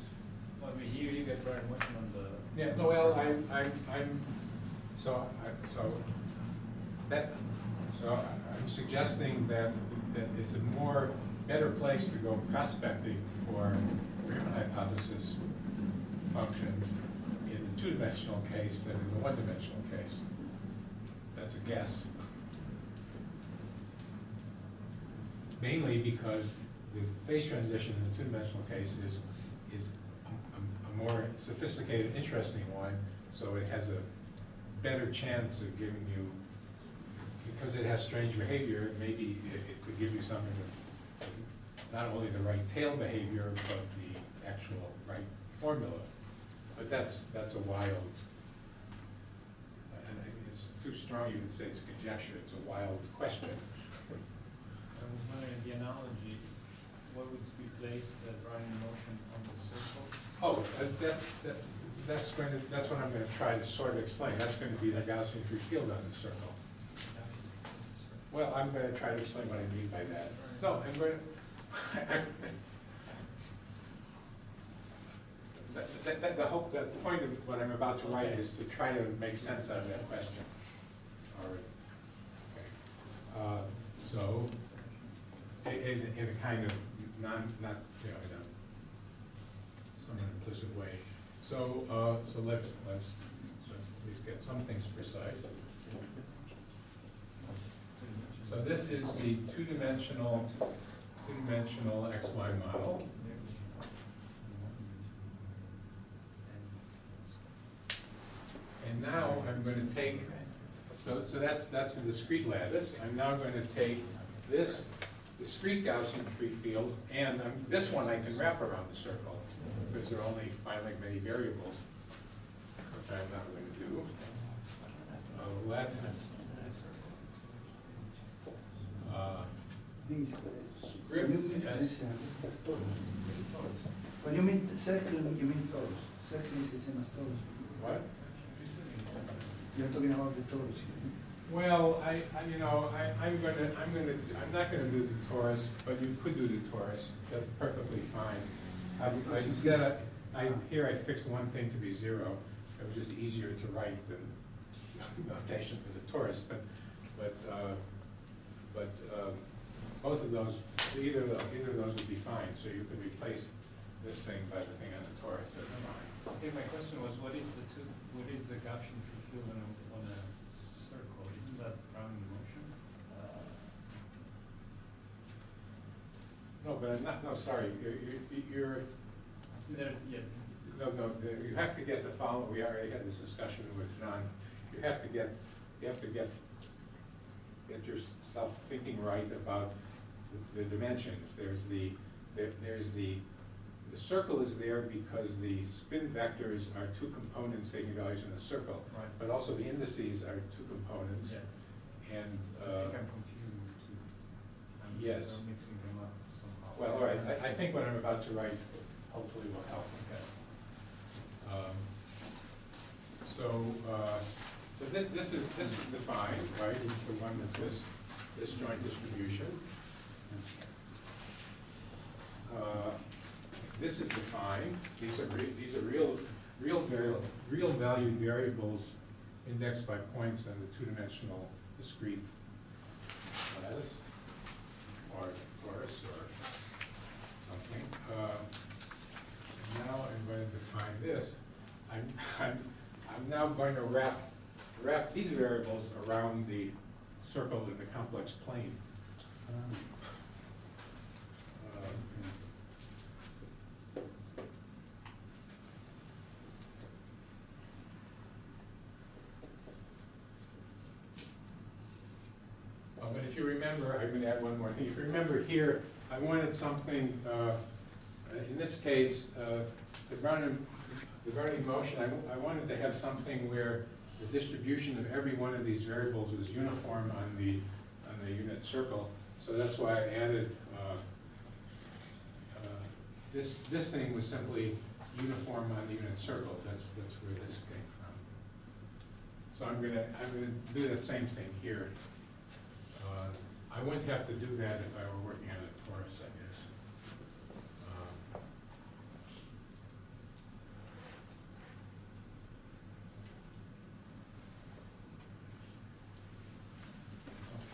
Well, I mean, here you get Brownian motion on the. Yeah, no, well, I'm, I'm, I'm, so, I, so, that, so I- I'm suggesting that, that it's a more, better place to go prospecting for Riemann hypothesis functions in the two-dimensional case than in the one-dimensional case. That's a guess. Mainly because the phase transition in the two-dimensional case is, is a, a more sophisticated, interesting one, so it has a better chance of giving you, because it has strange behavior, maybe it, it could give you something with not only the right tail behavior, but the actual right formula. But that's, that's a wild, and it's too strong, you could say it's conjecture, it's a wild question. I was wondering, the analogy, what would be placed, the Brownian motion? Oh, uh, that's, that- that's going to, that's what I'm going to try to sort of explain. That's going to be the Gaussian free field on the circle. Well, I'm going to try to explain what I mean by that. No, I'm going to, the hope, the point of what I'm about to write is to try to make sense out of that question. All right. Okay. Uh, So, in, in a kind of non, not, you know, somewhat implicit way. So, uh, so let's, let's, let's at least get some things precise. So this is the two-dimensional, two-dimensional XY model. And now I'm going to take, so, so that's, that's a discrete lattice. I'm now going to take this discrete Gaussian free field, and um, this one I can wrap around the circle, because there are only finitely many variables, which I'm not going to do. Uh, let, uh, These, Script, when you mean, yes. yes. When you mean circle, you mean torus. Circle is the same as torus. what? You're talking about the torus. Well, I, I, you know, I, I'm gonna, I'm gonna, I'm not gonna do the torus, but you could do the torus, that's perfectly fine. I, I instead, I, I- here I fixed one thing to be zero, it was just easier to write than notation for the torus, but, but, uh, but, um, both of those, either, of tho- either of those would be fine, so you could replace this thing by the thing on the torus, that's fine. Okay, my question was, what is the two, what is the Gaussian field on a, on a circle? Isn't that Brownian motion? No, but I'm not, no, sorry, you're, you're- you're, yeah, No, no, you have to get the following, we already had this discussion with John. You have to get, you have to get, get yourself thinking right about the- the dimensions. There's the, there- there's the, the circle is there because the spin vectors are two components taking values in a circle. Right. But also the indices are two components. Yes. And, I uh, think I'm confusing the two. I'm yes. I'm mixing them up. Well, all right, I, I think what I'm about to write hopefully will help. Okay. Um, So, uh, so thi- this is, this is defined, right, it's the one that's this, this joint distribution. Uh, This is defined, these are, re- these are real, real variable, real valued variables indexed by points on the two-dimensional discrete lattice, or torus, or. Uh, now I'm going to define this. I'm, I'm, I'm now going to wrap, wrap these variables around the circle in the complex plane. Ah, Uh, Oh, but if you remember, I'm going to add one more thing. If you remember here, I wanted something, uh, Uh, In this case, uh, the Brownian, the motion, I wanted to have something where the distribution of every one of these variables was uniform on the, on the unit circle. So that's why I added, uh, uh, this, this thing was simply uniform on the unit circle. That's, that's where this came from. So I'm gonna, I'm gonna do that same thing here. I wouldn't have to do that if I were working on a torus, I guess. Uh,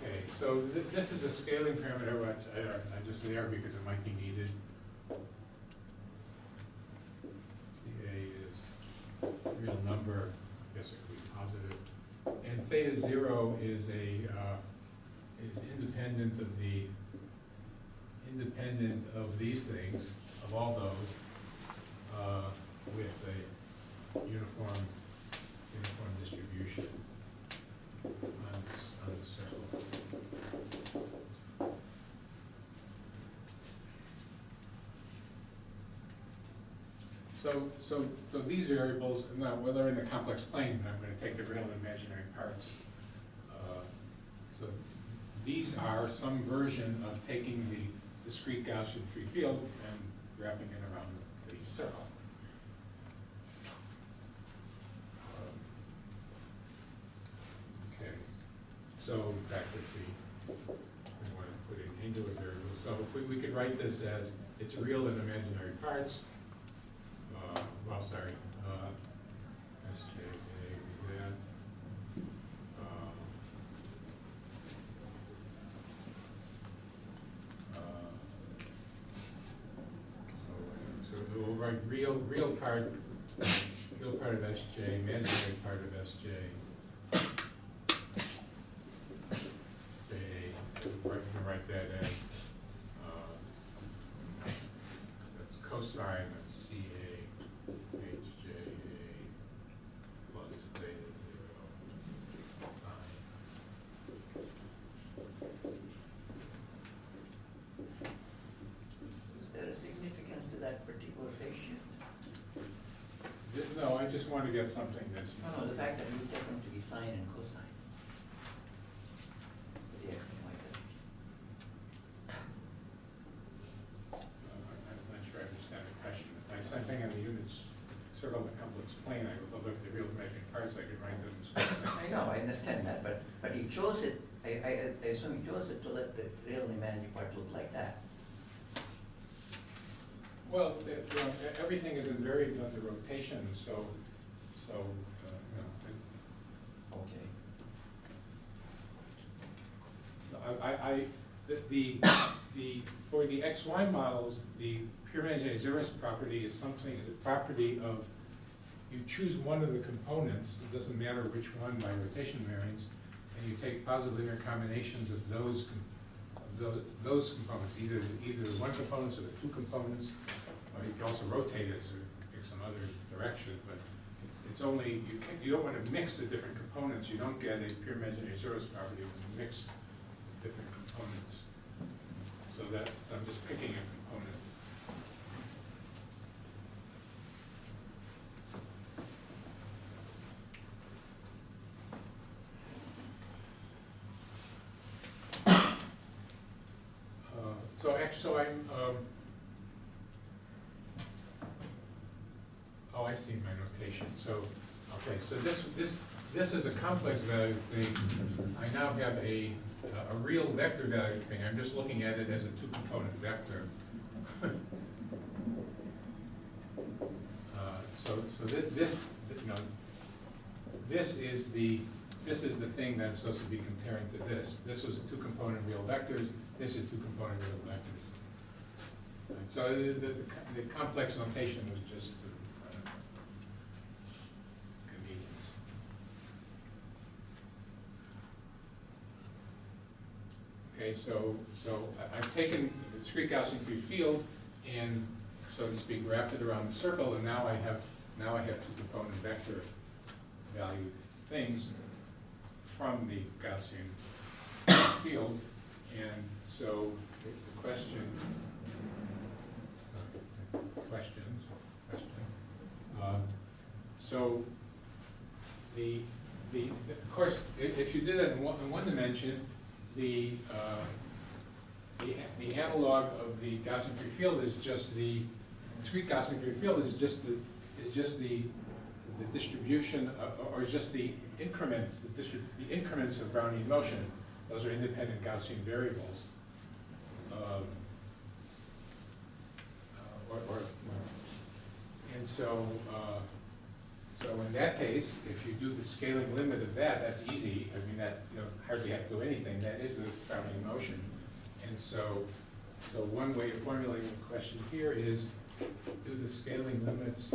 Okay, so thi- this is a scaling parameter, which I, I just there because it might be needed. CA is real number, I guess it be positive. And theta zero is a, uh, is independent of the, independent of these things, of all those, uh, with a uniform, uniform distribution on, on the circle. So, so, so these variables, now, well, they're in the complex plane, I'm gonna take the real and imaginary parts. Uh, So these are some version of taking the discrete Gaussian free field and wrapping it around the circle. Okay, so back with the, we want to put in angular variables. So we, we could write this as, it's real and imaginary parts. Uh, well, sorry, uh, SJ, A, Z. uh, uh, So, so real, real part, real part of SJ, imaginary part of SJ. Gonna write that as, uh, that's cosine of CA HJA plus theta zero sine. Is there a significance to that particular phase shift? Th- No, I just want to get something that's. No, no, the fact that you take them to be sine and cosine. For the X and Y I'm not sure I understand the question. If I same thing on the units, circle the complex plane, I would look at the real imaginary parts, I could write them. I know, I understand that, but, but he chose it, I, I, I assume he chose it to let the real imaginary part look like that. Well, you e- everything is invariant under rotation, so, so, uh, you know, it- Okay. I, I, I- the, the, the, for the XY models, the pure imaginary zeros property is something, is a property of, you choose one of the components, it doesn't matter which one by rotation variance, and you take positive linear combinations of those, of those, those components, either, either the one components or the two components, or you can also rotate it or pick some other direction, but it's, only, you can, you don't want to mix the different components, you don't get a pure imaginary zeros property when you mix different components. So that, I'm just picking a component. Uh, So actually, so I'm, um, oh, I see my notation. So, okay, so this, this, this is a complex value thing. I now have a, a real vector value thing. I'm just looking at it as a two-component vector. Uh, So, so thi- this, you know, this is the, this is the thing that I'm supposed to be comparing to this. This was two-component real vectors, this is two-component real vectors. Right, So the, the, the complex notation was just to, Okay, so, so I've taken the discrete Gaussian field and, so to speak, wrapped it around the circle, and now I have, now I have two component vector valued things from the Gaussian field. And so the question, questions, question. Uh, so the, the, of course, if, if you did it in one, in one dimension, the, uh, the, the analog of the Gaussian free field is just the, discrete Gaussian free field is just the, is just the, the distribution, of- or is just the increments, the the increments of Brownian motion. Those are independent Gaussian variables. Um, uh, Or, or, and so, uh, so in that case, if you do the scaling limit of that, that's easy. I mean, that, you hardly have to do anything. That is the Brownian motion. And so, so one way of formulating the question here is, do the scaling limits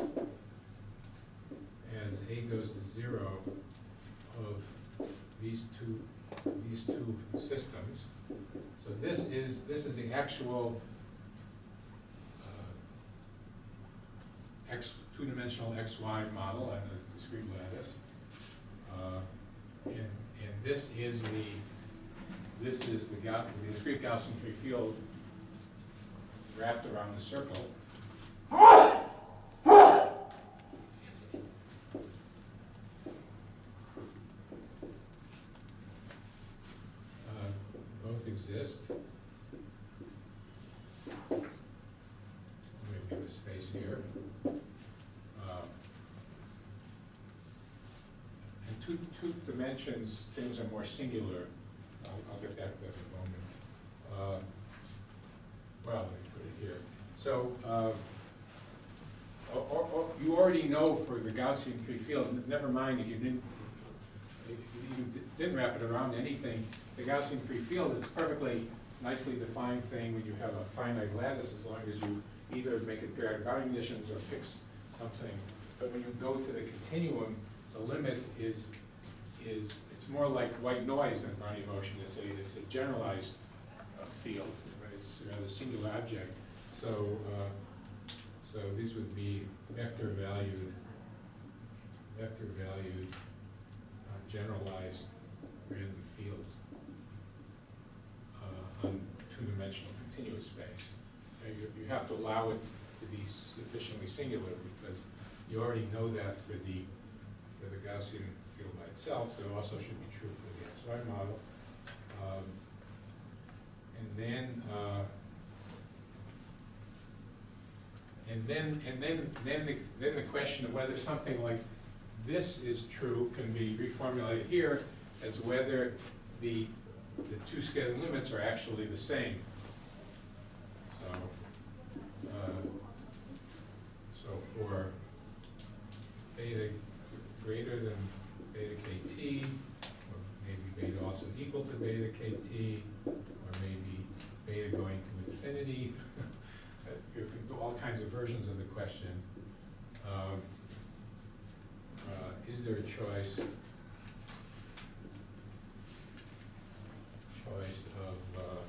as a goes to zero of these two, these two systems. So this is, this is the actual uh, x, two-dimensional XY model and a discrete lattice. Uh, And, and this is the, this is the Gauss, the discrete Gaussian free field wrapped around the circle. Uh, Both exist. Let me give a space here. Uh, And two, two dimensions, things are more singular. I'll, I'll get back to that in a moment. Uh, Well, let me put it here. So, uh, or, or, or you already know for the Gaussian free field, never mind if you didn't, you didn't wrap it around anything, the Gaussian free field is perfectly nicely defined thing when you have a finite lattice, as long as you either make it periodic bounding conditions or fix something. But when you go to the continuum, the limit is, is, it's more like white noise than Brownian motion. It's a, it's a generalized uh, field, but it's a rather singular object. So, uh, so these would be vector valued, vector valued, uh, generalized random fields uh, on two-dimensional continuous space. You, you have to allow it to be sufficiently singular because you already know that for the, for the Gaussian field by itself, so it also should be true for the XY model. Um, And then, uh, and then, and then, then the, then the question of whether something like this is true can be reformulated here as whether the, the two scaling limits are actually the same. So, uh, so for beta greater than beta kt, or maybe beta also equal to beta kt, or maybe beta going to infinity. You can do all kinds of versions of the question. Um, uh, Is there a choice? Choice of uh,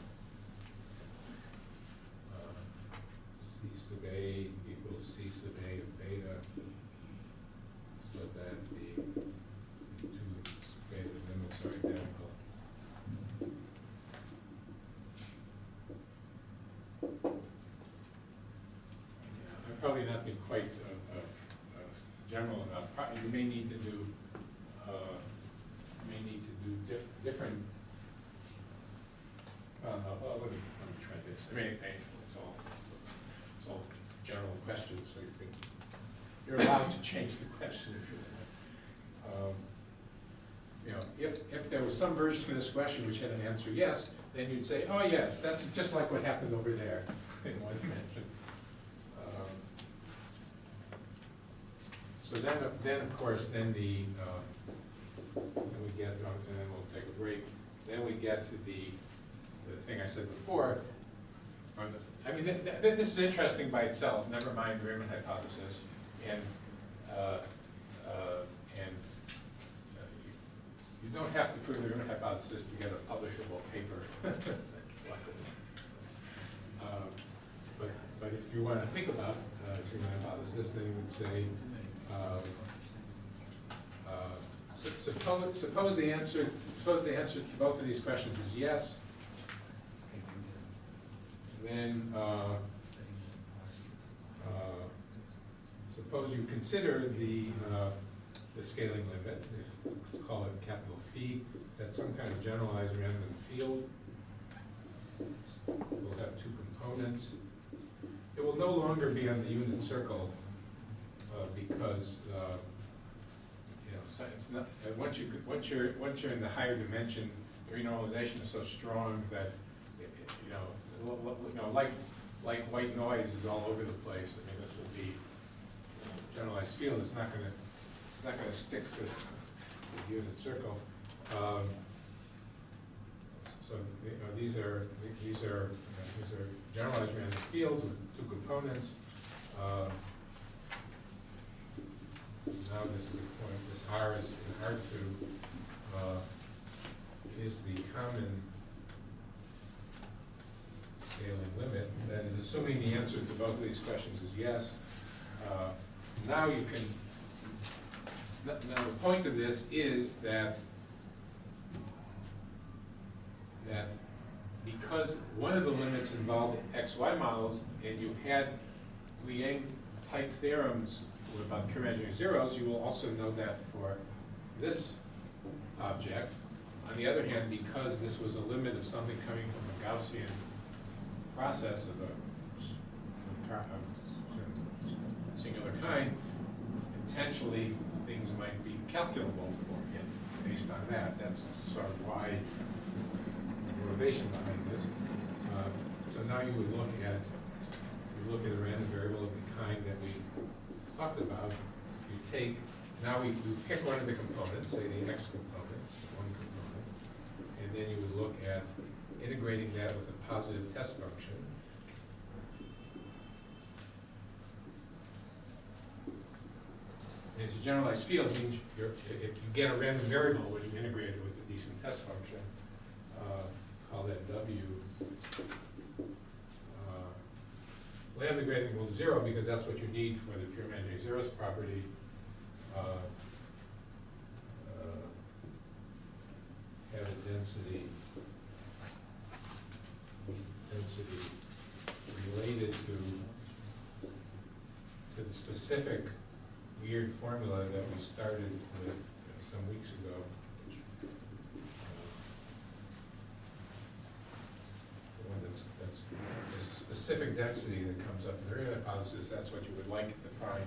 uh, C sub A equals C sub A of beta, so that the I've probably not been quite uh, uh, uh, general enough. Probably You may need to do, uh, may need to do dif- different, uh, well, let me, let me try this. I mean, it's all, it's all general questions, so you can, you're allowed to change the question if you want. Um, You know, if, if there was some version of this question which had an answer yes, then you'd say, oh, yes, that's just like what happened over there in one dimension. Um, So then, of- then, of course, then the, uh, then we get, uh, and then we'll take a break, then we get to the, the thing I said before, I mean, this, this is interesting by itself, never mind the Riemann hypothesis, and, uh, uh, and uh, you don't have to prove your Riemann hypothesis to get a publishable paper. Uh, But, but if you want to think about uh, the hypothesis, then you would say, uh, uh, su- suppose, suppose the answer, suppose the answer to both of these questions is yes, then, uh, uh, suppose you consider the, uh, the scaling limit, call it capital Phi, that's some kind of generalized random field. We'll have two components. It will no longer be on the unit circle, uh, because, uh, you know, so it's not, uh, once you, once you're, once you're in the higher dimension, the renormalization is so strong that, it- it, you know, you know, like, like white noise is all over the place, I mean, this will be generalized field, it's not gonna, it's not gonna stick to the unit circle. Um, So, you know, these are, these are, you know, these are generalized random fields with two components. Uh, Now this is the point, this R is, in R two, uh, is the common scaling limit. That is assuming the answer to both of these questions is yes. Uh, Now you can, now the point of this is that, that because one of the limits involved XY models, and you had Lee-Yang type theorems about pure imaginary zeros, you will also know that for this object. On the other hand, because this was a limit of something coming from a Gaussian process of a of a singular kind, potentially might be calculable for it based on that. That's sort of why the motivation behind this. Uh, So now you would look at, you look at a random variable of the kind that we talked about. You take, now we, pick one of the components, say the x component, one component, and then you would look at integrating that with a positive test function. It's a generalized field, means you're, if you get a random variable when you integrate it with a decent test function, uh, call that W. uh, have the gradient equal to zero because that's what you need for the pure imaginary zeros property. uh, uh, Have a density, density related to, to the specific weird formula that we started with some weeks ago. the one that's, that's, a specific density that comes up in the hypothesis, that's what you would like to find.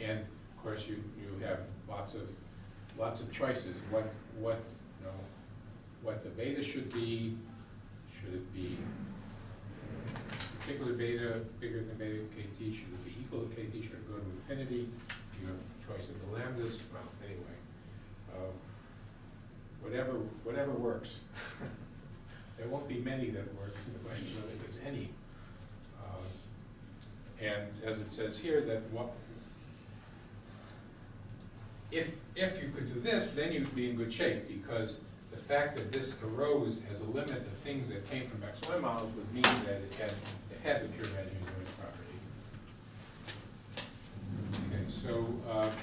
And, of course, you, you have lots of, lots of choices, what, what, you know, what the beta should be, should it be particular beta bigger than beta kt, should it be equal to kt, should it go to infinity? You have choice of the lambdas, well, anyway. uh, Whatever, whatever works. There won't be many that works, in the question whether there's any. Uh, And as it says here, that what, if, if you could do this, then you'd be in good shape, because the fact that this arose as a limit of things that came from XY models would mean that it had, it had the pure imaginary zeros property. Okay, so, uh,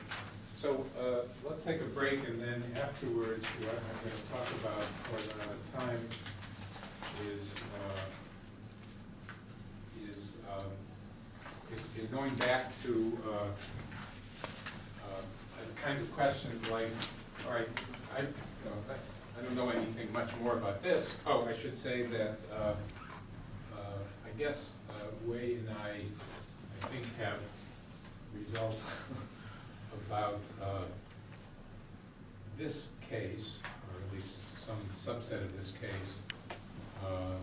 so, uh, let's take a break, and then afterwards, what I'm gonna talk about, for the time, is, uh, is, um, is- going back to, uh, uh, the kinds of questions like, all right, I, you know, I- don't know anything much more about this. Oh, I should say that, uh, uh, I guess uh, Wei and I, I think, have results about uh, this case, or at least some subset of this case. uh, uh,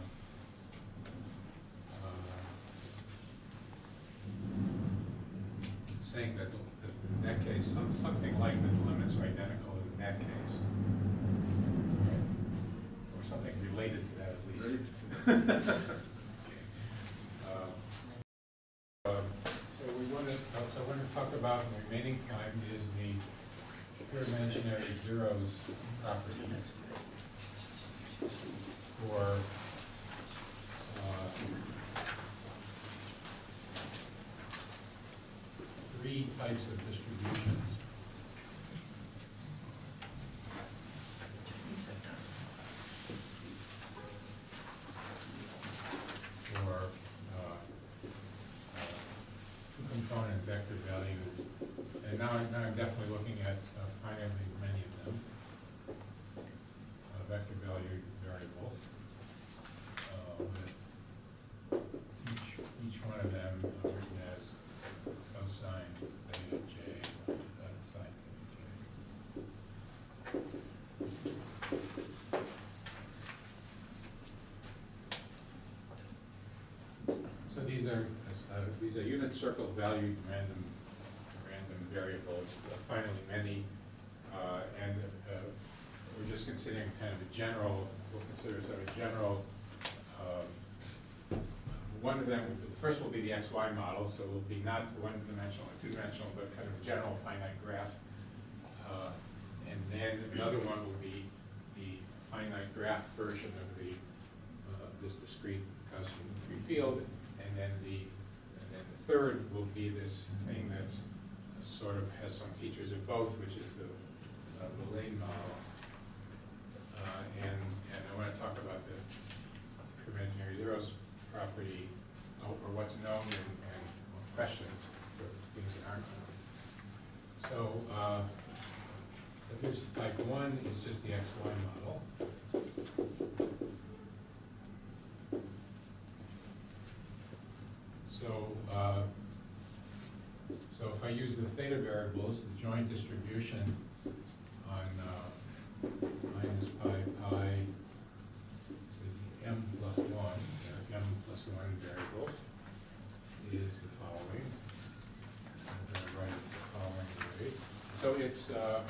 saying that the- that in that case, some, something like the limits are identical in that case. Or something related to that at least. Uh, uh, So we want to, so we're going to talk about in the remaining time is the pure imaginary zeros properties for uh, three types of distributions. For uh, uh, two-component vector valued And now, I'm- I'm definitely looking at uh, finitely many of them, uh, vector value variables, uh, with each, each one of them uh, written as cosine theta j, uh, sine theta j. So these are, uh, these are unit circle valued finally many, uh, and uh, we're just considering kind of a general, we'll consider sort of a general, um, one of them, the first will be the XY model, so it will be not one-dimensional or two-dimensional, but kind of a general finite graph. Uh, And then another one will be the finite graph version of the, uh, this discrete Gaussian free field. And then the, and then the third will be this thing that's sort of has some features of both, which is the, uh, the Villain model. Uh, And, and I want to talk about the imaginary zeros property, or or what's known and, and questions for things that aren't known. So, uh, so here's type one is just the XY model. So, uh, so if I use the theta variables, the joint distribution on uh, minus pi pi m plus one, there are m plus one variables, is the following. I'm going to write it the following way. So it's, uh,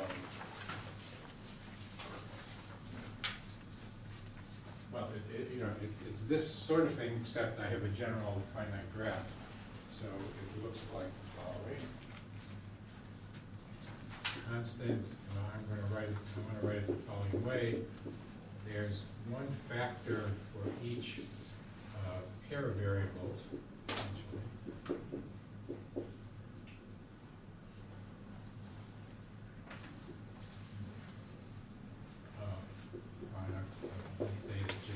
um, well, it, it, you know, it, it's this sort of thing, except I have a general finite graph. So it looks like the following. Constant, uh, I'm going to write it, I'm going to write it the following way. There's one factor for each uh, pair of variables, essentially. uh, product of theta j.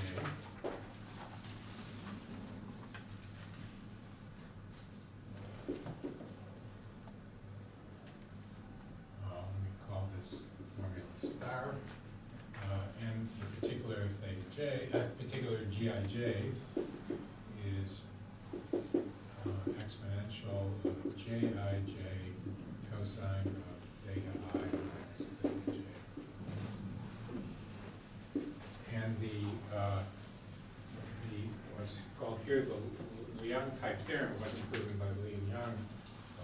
Uh, Let me call this formula star. Uh, And the particular theta j, uh, particular gij is uh, exponential of jij cosine of theta i minus theta j. And the, uh, the, what's called here, the Lee-Yang type theorem, wasn't proven by Lee and Yang,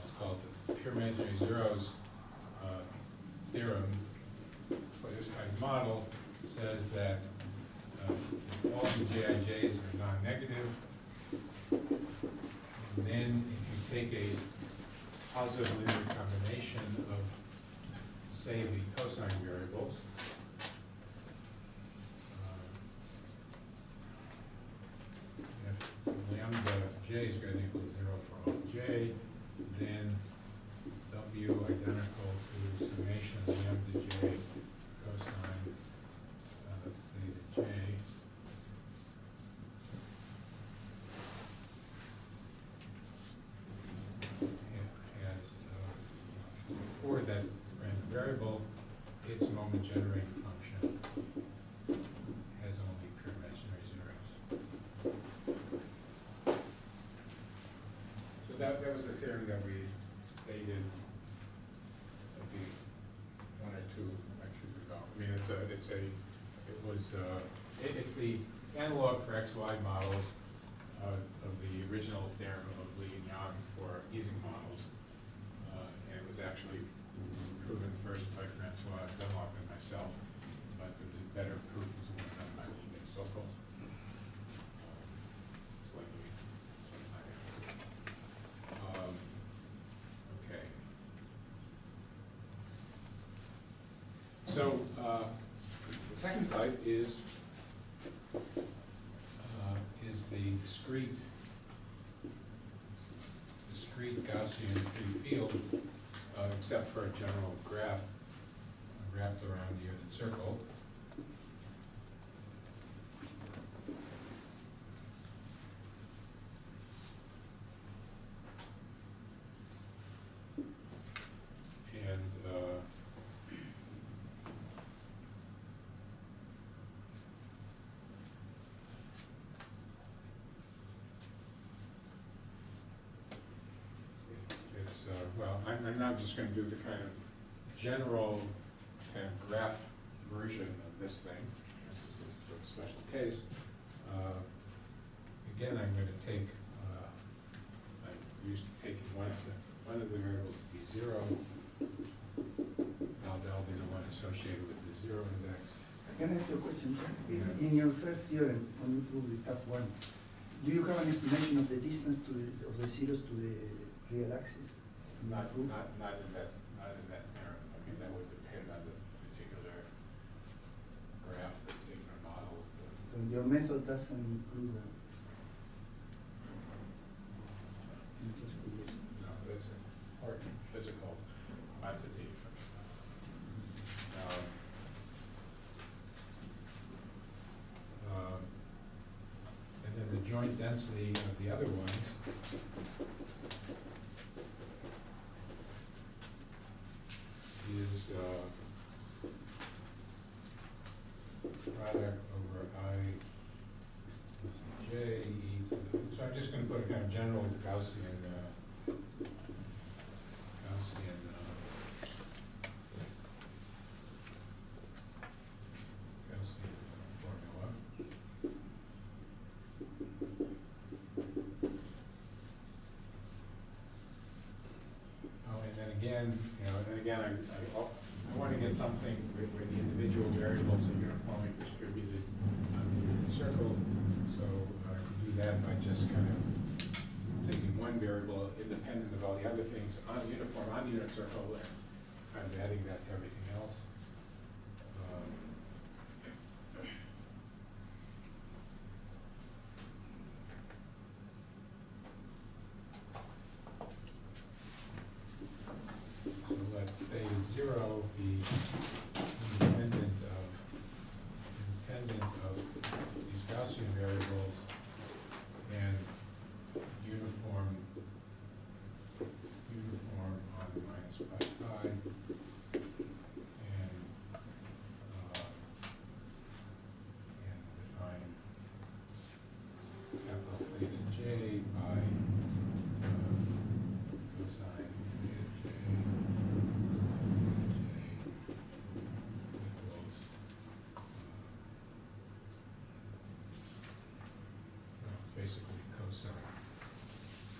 it's called the pure imaginary zeros uh, theorem for this kind of model, says that uh, all the JIJs are non-negative, and then if you take a positive linear combination of, say, the cosine variables, uh, if lambda j is greater than equal to zero for all j, then W identical to summation of lambda j cosine of theta j. ha- Has, uh, for that random variable, its moment generating function has only pure imaginary zeros. So that, that was the theory that we stated maybe one or two lectures ago. I mean, it's a, it's a, it was, uh, it- it's the analog for XY models uh, of the original theorem of Lee and Yang for Ising models. Uh, And it was actually proven first by Francois Dunlop and myself, but the the better proof was the one done by Lieb and Sokal. Slightly, sort of higher. Um, Okay. So, uh, the second type is, uh, is the discrete, discrete Gaussian free field, uh, except for a general graph wrapped around the unit circle. I'm, just gonna do the kind of general kind of graph version of this thing. This is a sort of special case. Uh, Again, I'm gonna take, uh, I'm used to taking one, of the- one of the variables to be zero. Now that'll be the one associated with the zero index. Can I ask you a question? In, Yeah. in your first theorem, when you prove the top one, do you have an estimation of the distance to the, of the zeros to the real axis? Not, not, not in that, not in that theorem. I mean, that would depend on the particular graph, the particular model. So your method doesn't include that? I'm just curious. No, that's a hard physical quantity. Um, um, And then the joint density of the other ones. Is, uh, product uh, over I, J, E to the, so I'm just gonna put a kind of general Gaussian, uh, Gaussian, uh, Gaussian formula. Oh, and then again, you know, and again, I, I, I want to get something where, where the individual variables are uniformly distributed on the circle. So I can do that by just kind of taking one variable independent of all the other things on uniform, on the unit circle, and kind of adding that to everything else. Um, So let theta zero be independent of, independent of these Gaussian variables and uniform, uniform on minus pi pi. And, uh, and define capital theta j by, uh, cosine theta j, j equals, uh, well, it's basically cosine,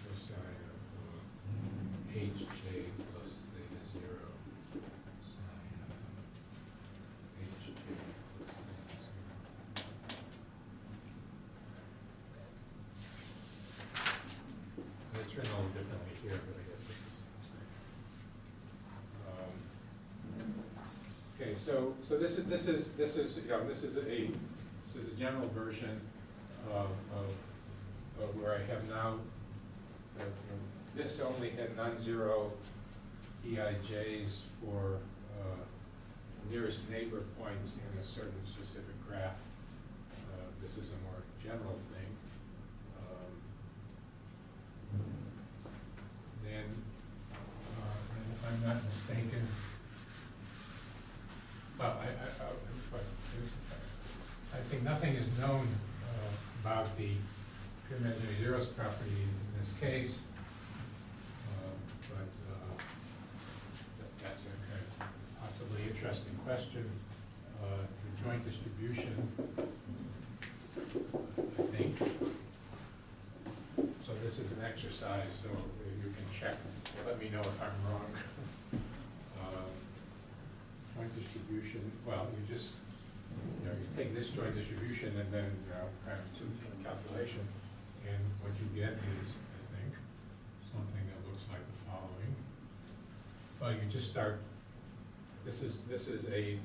cosine of uh, h j plus theta zero sine of h j plus theta zero. It's written a little differently here, but I guess it's the same thing. Um, Okay, so, so this is, this is, this is, you know, this is a, this is a general version of, of, of where I have now, uh, this only had non-zero BIJs for, uh, nearest neighbor points in a certain specific graph. Uh, This is a more general thing. Um, Then, uh, and if I'm not mistaken, well, I, I, I, but, I think nothing is known uh, about the pure imaginary zeros property in this case. Uh, But uh, that- that's a kind of possibly interesting question. Uh, The joint distribution, I think, so this is an exercise, so you can check, let me know if I'm wrong. Um, Joint distribution, well, you just, you know, you take this joint distribution and then, you know, kind of two calculation, and what you get is, I think, something that looks like the following. Well, you just start, this is, this is a,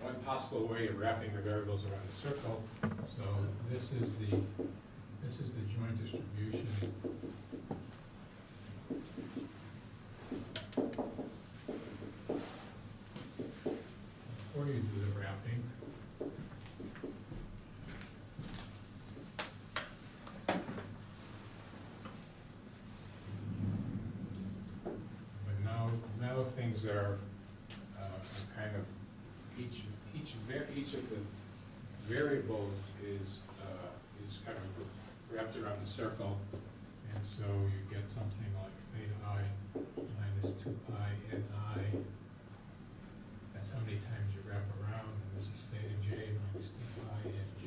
one possible way of wrapping the variables around a circle. So this is the, this is the joint distribution. But now, now things are, uh, kind of, each, each, each of the variables is, uh, is kind of wrapped around the circle, and so you get something like theta i minus two pi n i. That's how many times you wrap around, and this is theta j minus pi n j.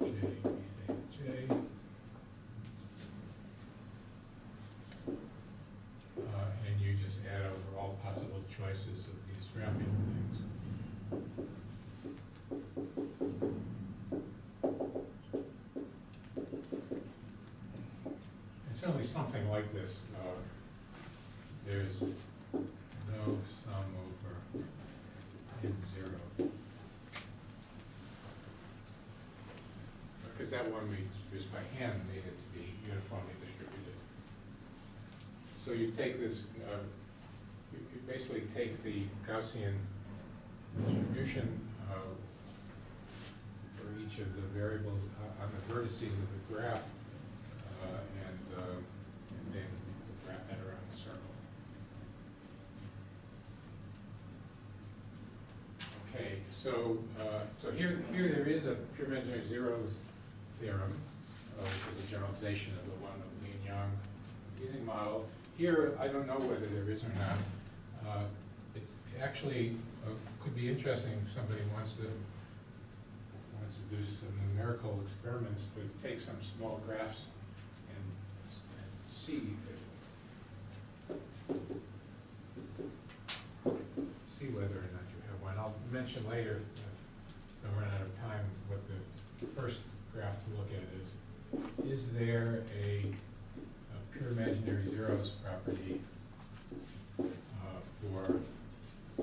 J, theta j. Uh, and you just add over all possible choices of these wrapping things. Something like this. uh, There's no sum over n zero. Because that one we just by hand made it to be uniformly distributed. So you take this, uh, you basically take the Gaussian distribution uh, for each of the variables on the vertices of the graph, uh, and uh, and then wrap that around the circle. Okay, so, uh, so here, here there is a pure imaginary zeros theorem, uh, which is a generalization of the one of and Yang Ising model. Here, I don't know whether there is or not. Uh, It actually uh, could be interesting if somebody wants to, wants to do some numerical experiments to take some small graphs see whether or not you have one. I'll mention later, if I run out of time, what the first graph to look at is. Is there a a pure imaginary zeros property uh, for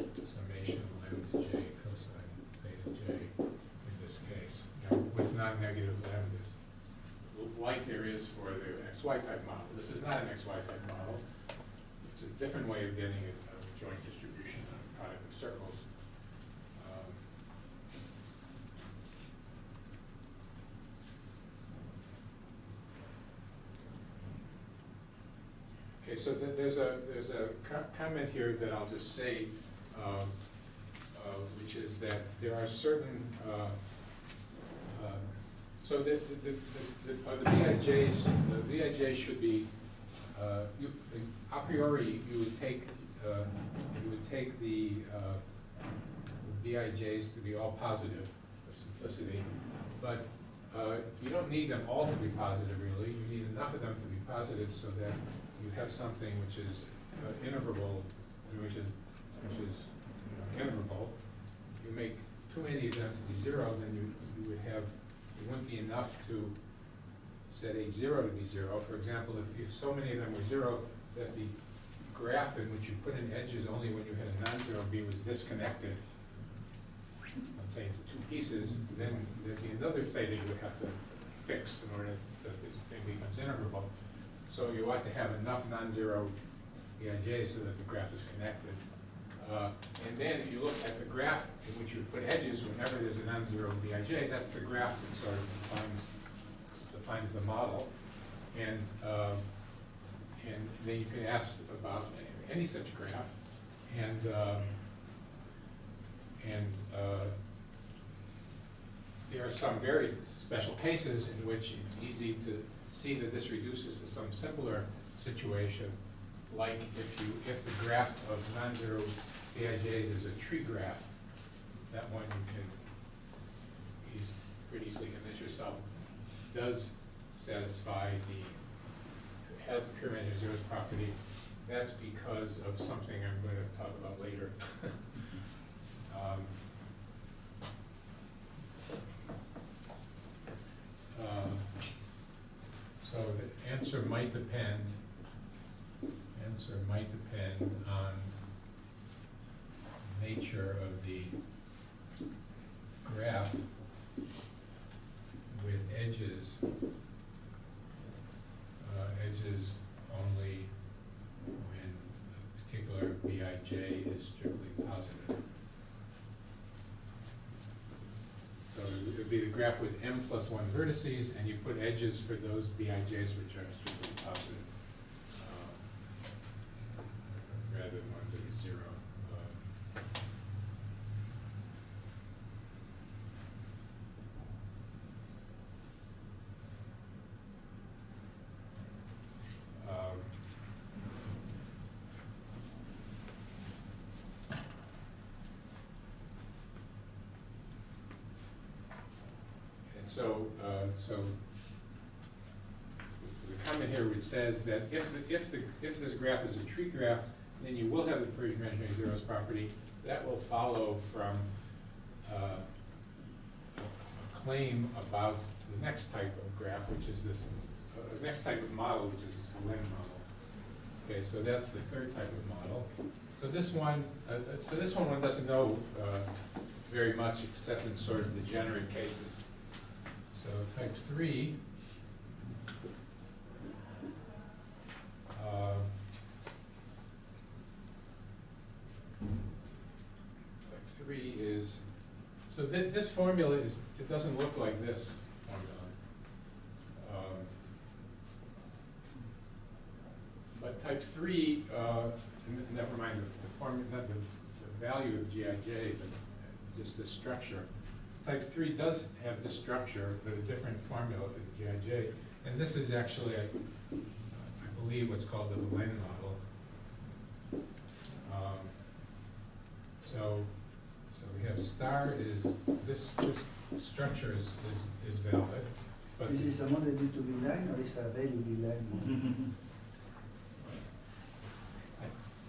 summation lambda j cosine theta j in this case, know, with non-negative lambdas, like there is for the xy type model. This is not an xy type model. It's a different way of getting a a joint distribution on a product of circles. Um, Okay, so th- there's a, there's a co- comment here that I'll just say, um, uh, which is that there are certain, uh, uh, so the, the, the, the- uh, the VIJs, the VIJ should be, uh, you, a priori, you would take, uh, you would take the, uh, VIJs to be all positive for simplicity, but, uh, you don't need them all to be positive, really. You need enough of them to be positive so that you have something which is uh, integrable, which is, which is integrable. You make too many of them to be zero, then you, you would have, it wouldn't be enough to set a zero to be zero. For example, if, so many of them were zero, that the graph in which you put in edges only when you had a non-zero b was disconnected, let's say into two pieces, then there'd be another theta you would have to fix in order that this thing becomes integrable. So you ought to have enough non-zero BIJs so that the graph is connected. Uh, And then if you look at the graph in which you put edges, whenever there's a non-zero BIJ, that's the graph that sort of defines, defines the model. And, uh, and then you can ask about any such graph. And, uh, and uh, there are some very special cases in which it's easy to see that this reduces to some simpler situation, like if you, if the graph of non-zero BIJs is a tree graph, that one you can pretty easily convince yourself does satisfy the, have pure imaginary zeros property. That's because of something I'm going to talk about later. Um, Um, So the answer might depend, answer might depend on nature of the graph with edges, uh, edges only when a particular Bij is strictly positive. So it would be the graph with m plus one vertices, and you put edges for those Bij's which are strictly positive, uh, rather than ones that are zero. Uh, So, uh, so the comment here which says that if, the- if the, if this graph is a tree graph, then you will have the pure imaginary zeros property. That will follow from uh, a claim about the next type of graph, which is this, uh, next type of model, which is this Villain model. Okay, so that's the third type of model. So this one, uh, uh, so this one one doesn't know uh, very much except in sort of degenerate cases. So type three. uh, Type three is, so thi- this formula is, it doesn't look like this formula. Um, But type three, uh, n- never mind the the form, not the, the value of GIJ, but just the structure. Type three does have the structure, but a different formula for the GIJ. And this is actually, I I believe, what's called the Villain model. Um, So, so we have star is, this, this structure is, is is valid, but. This is a model due to be line or is a very be line model?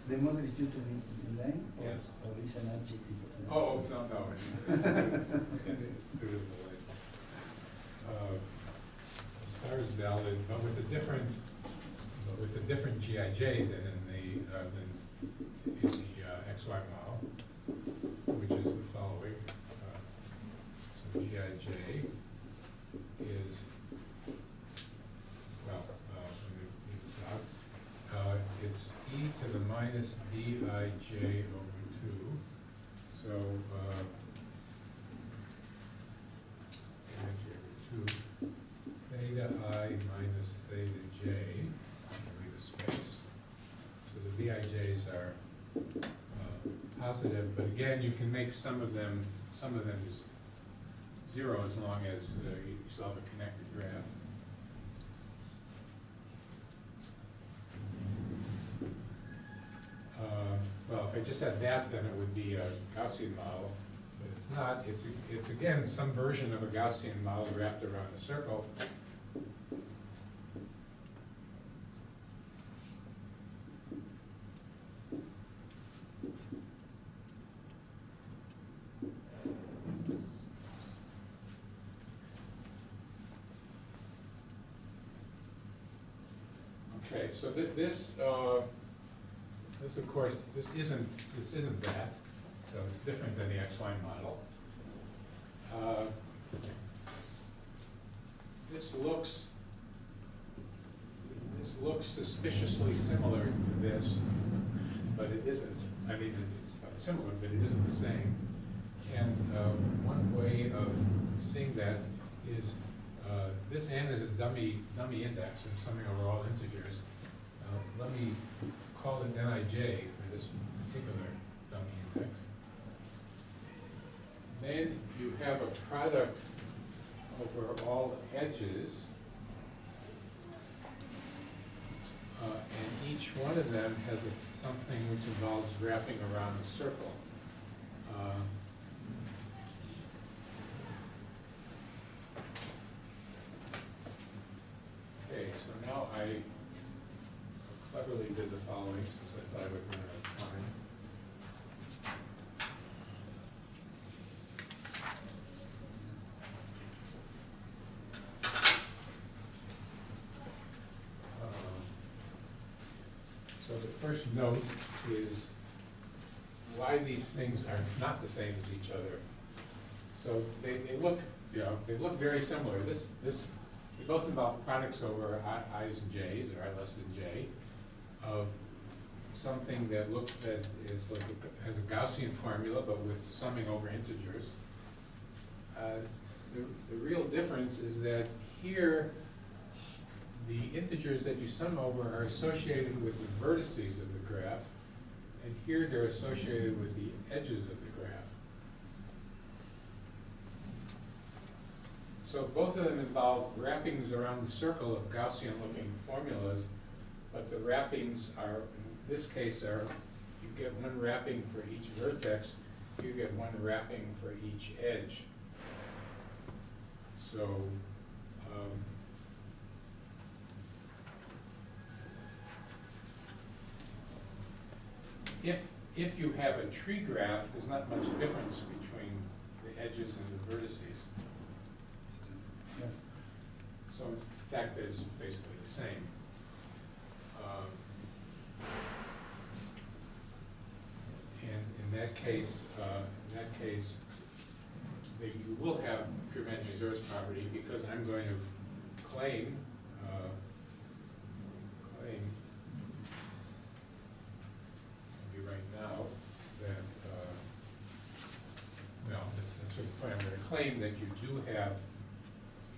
The model is due to be be line or, Yes. or is an adjective? of line? Oh, no, it's- it's- it's due to the way. Uh, Star is valid, but with a different, but with a different GIJ than in the, uh, than in the uh, XY model, which is the following. Uh, So GIJ is, well, uh, let me leave this out. Uh, It's e to the minus bij over two. So, uh, bij over two, theta i minus theta j, space. So the bij's are uh, positive, but again, you can make some of them, some of them zero as long as uh, you solve a connected graph. Uh, Well, if I just had that, then it would be a Gaussian model, but it's not. It's, it's again, some version of a Gaussian model wrapped around a circle. Okay, so thi- this, uh, this of course, this isn't, this isn't that, so it's different than the XY model. Uh, This looks, this looks suspiciously similar to this, but it isn't. I mean, it's similar, but it isn't the same. And uh, one way of seeing that is, uh, this n is a dummy, dummy index, and summing over all integers. Uh, Let me call it nij for this particular dummy index. Then you have a product over all edges. Uh, and each one of them has a, something which involves wrapping around a circle. Uh, Okay, so now I cleverly did the following, since I thought I would run out of time. Um, So the first note is why these things are not the same as each other. So they, they look, you know, they look very similar. This, this, they both involve products over i, i's and j's, or i less than j, of something that looks, that is like, a- has a Gaussian formula, but with summing over integers. Uh, The, the real difference is that here, the integers that you sum over are associated with the vertices of the graph, and here they're associated with the edges of the graph. So both of them involve wrappings around the circle of Gaussian-looking formulas, but the wrappings are, in this case, are, you get one wrapping for each vertex, you get one wrapping for each edge. So, um, if, if you have a tree graph, there's not much difference between the edges and the vertices. So in fact, it's basically the same. Um, And in that case, uh, in that case, that you will have pure reserves property because I'm going to claim, uh, claim, maybe right now, that, uh, well, that's, that's sort of I'm gonna claim that you do have,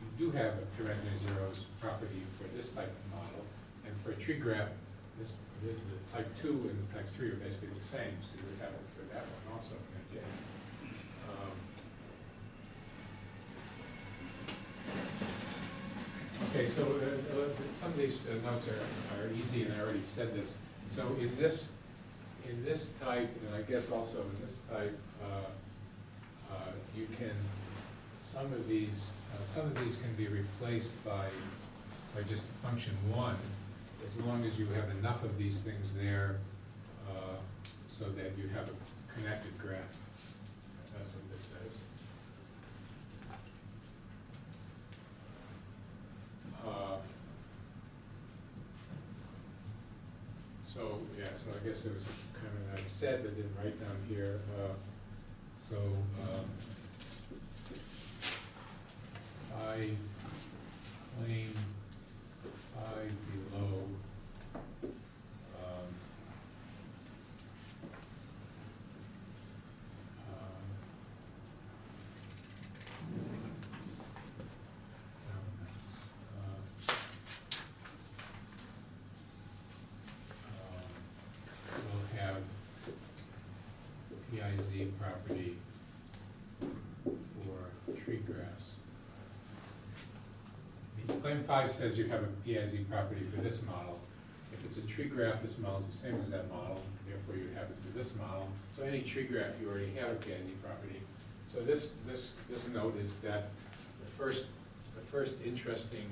you do have a pure zeros property for this type of model, and for a tree graph, this, the, the type two and the type three are basically the same, so you would have it for that one also, case. Um, Okay, so uh, uh, some of these uh, notes are, are easy, and I already said this. So in this, in this type, and I guess also in this type, uh, uh, you can, some of these, uh, some of these can be replaced by, by just function one, as long as you have enough of these things there, uh, so that you have a connected graph. That's what this says. Uh, So, yeah, so I guess there was a comment I said but didn't write down here. uh, So, um, I claim I below, um, um, uh, um, will have PIZ property for tree graphs. The Claim five says you have a PIZ property for this model. If it's a tree graph, this model is the same as that model, therefore you have it for this model. So any tree graph, you already have a PIZ property. So this, this, this note is that the first, the first interesting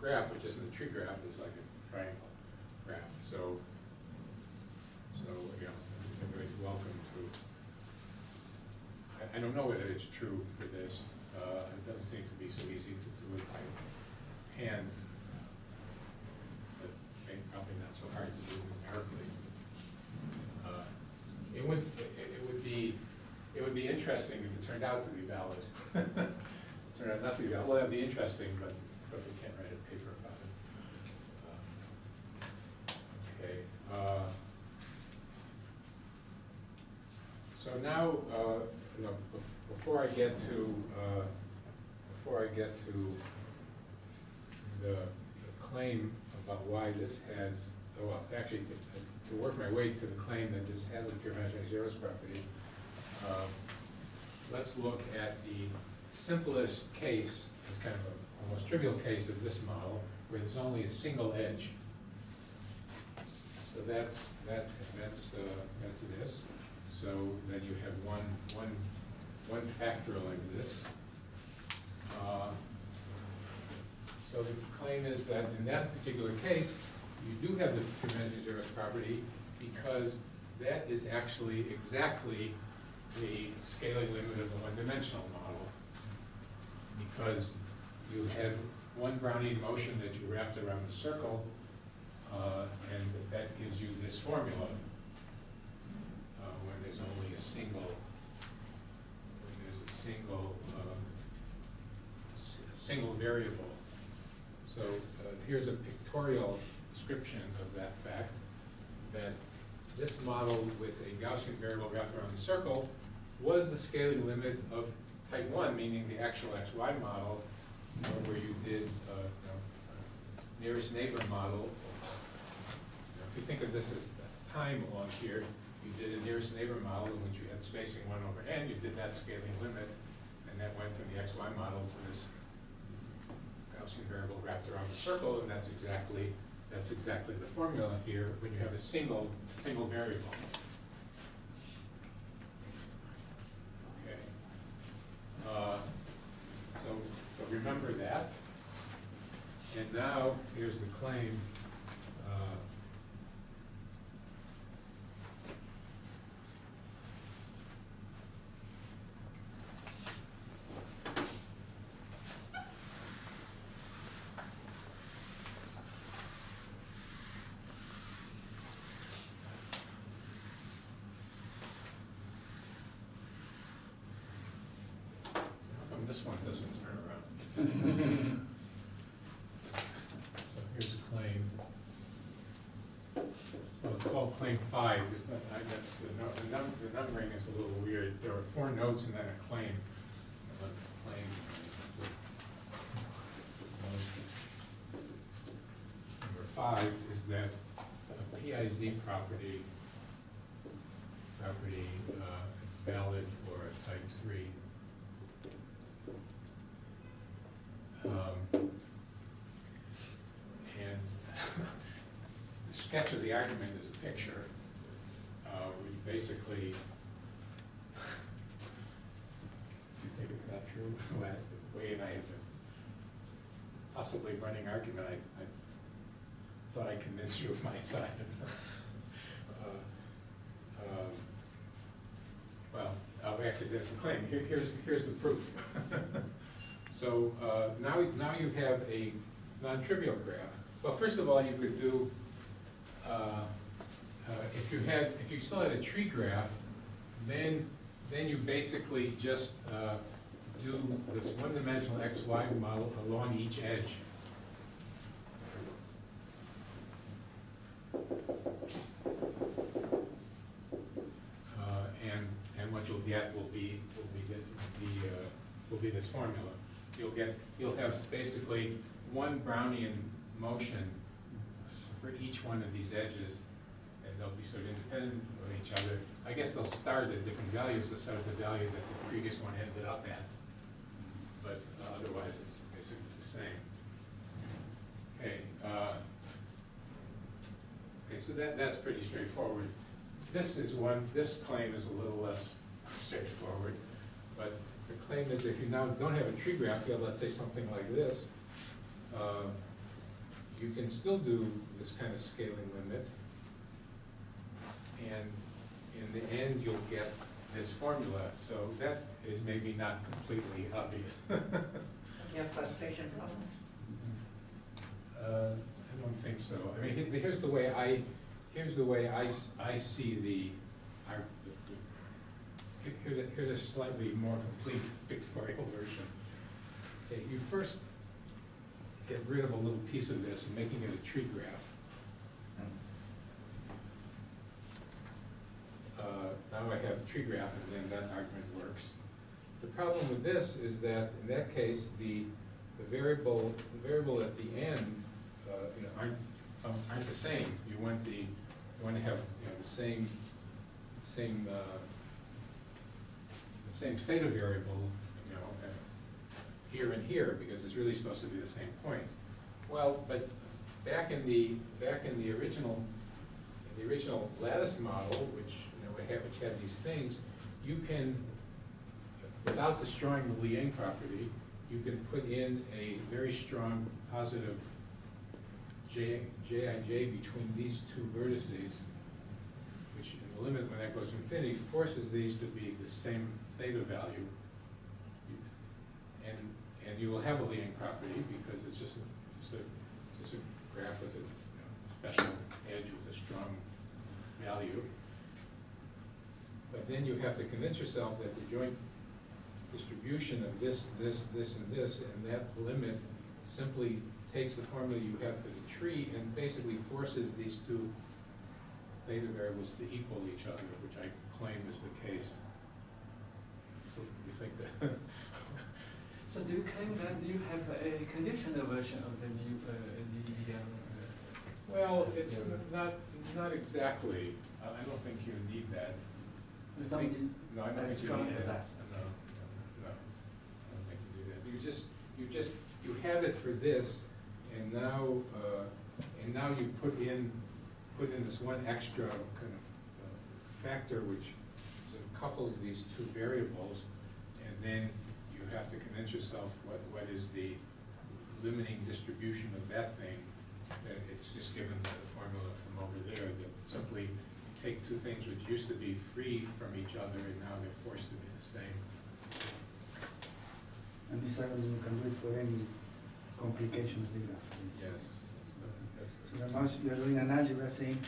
graph, which isn't a tree graph, is like a triangle graph. So, so, you know, everybody's welcome to I, I don't know whether it's true for this. Uh, it doesn't seem to be so easy to do it by hand. But maybe probably not so hard to do numerically. Uh, It would, it, it would be, it would be interesting if it turned out to be valid. Turned out not to be valid, well, that'd be interesting, but, but we can't write a paper about it. Uh, Okay. uh, so now, uh, you know, before I get to, uh, before I get to the the claim about why this has, well, actually, to, to work my way to the claim that this has a pure imaginary zeros property, uh, let's look at the simplest case, kind of a almost trivial case of this model, where there's only a single edge. So that's, that's, that's, uh, that's this. So then you have one, one, one factor like this. Uh, So the claim is that in that particular case, you do have the dimension zeros property because that is actually exactly the scaling limit of the one-dimensional model. Because you had one Brownian motion that you wrapped around the circle, uh, and that gives you this formula, uh, when there's only a single, there's a single, s- a single variable. So uh, here's a pictorial description of that fact, that this model with a Gaussian variable wrapped around the circle was the scaling limit of type 1, meaning the actual XY model, you know, where you did uh, you know, nearest neighbor model. If you think of this as time along here, you did a nearest neighbor model in which you had spacing 1 over n, you did that scaling limit, and that went from the XY model to this Minkowski variable wrapped around the circle, and that's exactly that's exactly the formula here when you have a single single variable. Okay. Uh, so, so remember that. And now here's the claim. Uh, Five. I guess, the, no, the, num the numbering is a little weird. There are four notes and then a claim. Uh, claim. Number five is that a PIZ property, property uh, valid for a type 3 sketch of the argument is a picture, uh, which basically, you think it's not true? Well, Wade and I have been possibly running argument, I, I thought I convinced you of my side. Uh, um, Well, uh, actually, there's the claim, Here- here's, here's the proof. So uh, now, now you have a non-trivial graph. Well, first of all, you could do, uh, uh, if you had, if you still had a tree graph, then, then you basically just uh, do this one-dimensional XY model along each edge. Uh, And, and what you'll get will be, will be, the, the, uh, will be this formula. You'll get, you'll have basically one Brownian motion for each one of these edges, and they'll be sort of independent of each other. I guess they'll start at different values, they'll start at the value that the previous one ended up at, but uh, otherwise it's basically the same. Okay, uh, Okay, so that, that's pretty straightforward. This is one, this claim is a little less straightforward, but the claim is if you now don't have a tree graph, you have, let's say, something like this, uh, you can still do this kind of scaling limit, and in the end, you'll get this formula, so that is maybe not completely obvious. You have frustration problems? Uh, I don't think so. I mean, here's the way I, here's the way I, I see the, our- the- the- here's a, here's a slightly more complete pictorial version. Okay, you first get rid of a little piece of this and making it a tree graph. Uh, Now I have a tree graph and then that argument works. The problem with this is that in that case, the, the variable, the variable at the end, uh, you know, aren't, um, aren't the same. You want the, you want to have, you know, the same, same, uh, the same theta variable, here and here, because it's really supposed to be the same point. Well, but back in the, back in the original, in the original lattice model, which, you know, had, which had these things, you can, without destroying the Lee-Yang property, you can put in a very strong positive J, Jij between these two vertices, which in the limit, when that goes to infinity, forces these to be the same theta value. And, and you will have a Lee-Yang property because it's just a, just a, just a graph with a you know, special edge with a strong value. But then you have to convince yourself that the joint distribution of this, this, this, and this, and that limit simply takes the formula you have for the tree and basically forces these two theta variables to equal each other, which I claim is the case. So you think that? So do you claim that you have a conditional version of the new, uh, the, uh, Well, it's Yeah. not, not exactly. I I don't think you need that. I You don't think- No, I don't think you need that. that. No, no, no. I don't think you do that. You just, you just, you have it for this, and now, uh, and now you put in, put in this one extra kind of uh, factor which sort of couples these two variables, and then you have to convince yourself what, what is the limiting distribution of that thing, that it's just given the formula from over there, that simply take two things which used to be free from each other, and now they're forced to be the same. And this algorithm can do it for any complication of the graph. Yes. So now you are doing an algebra saying,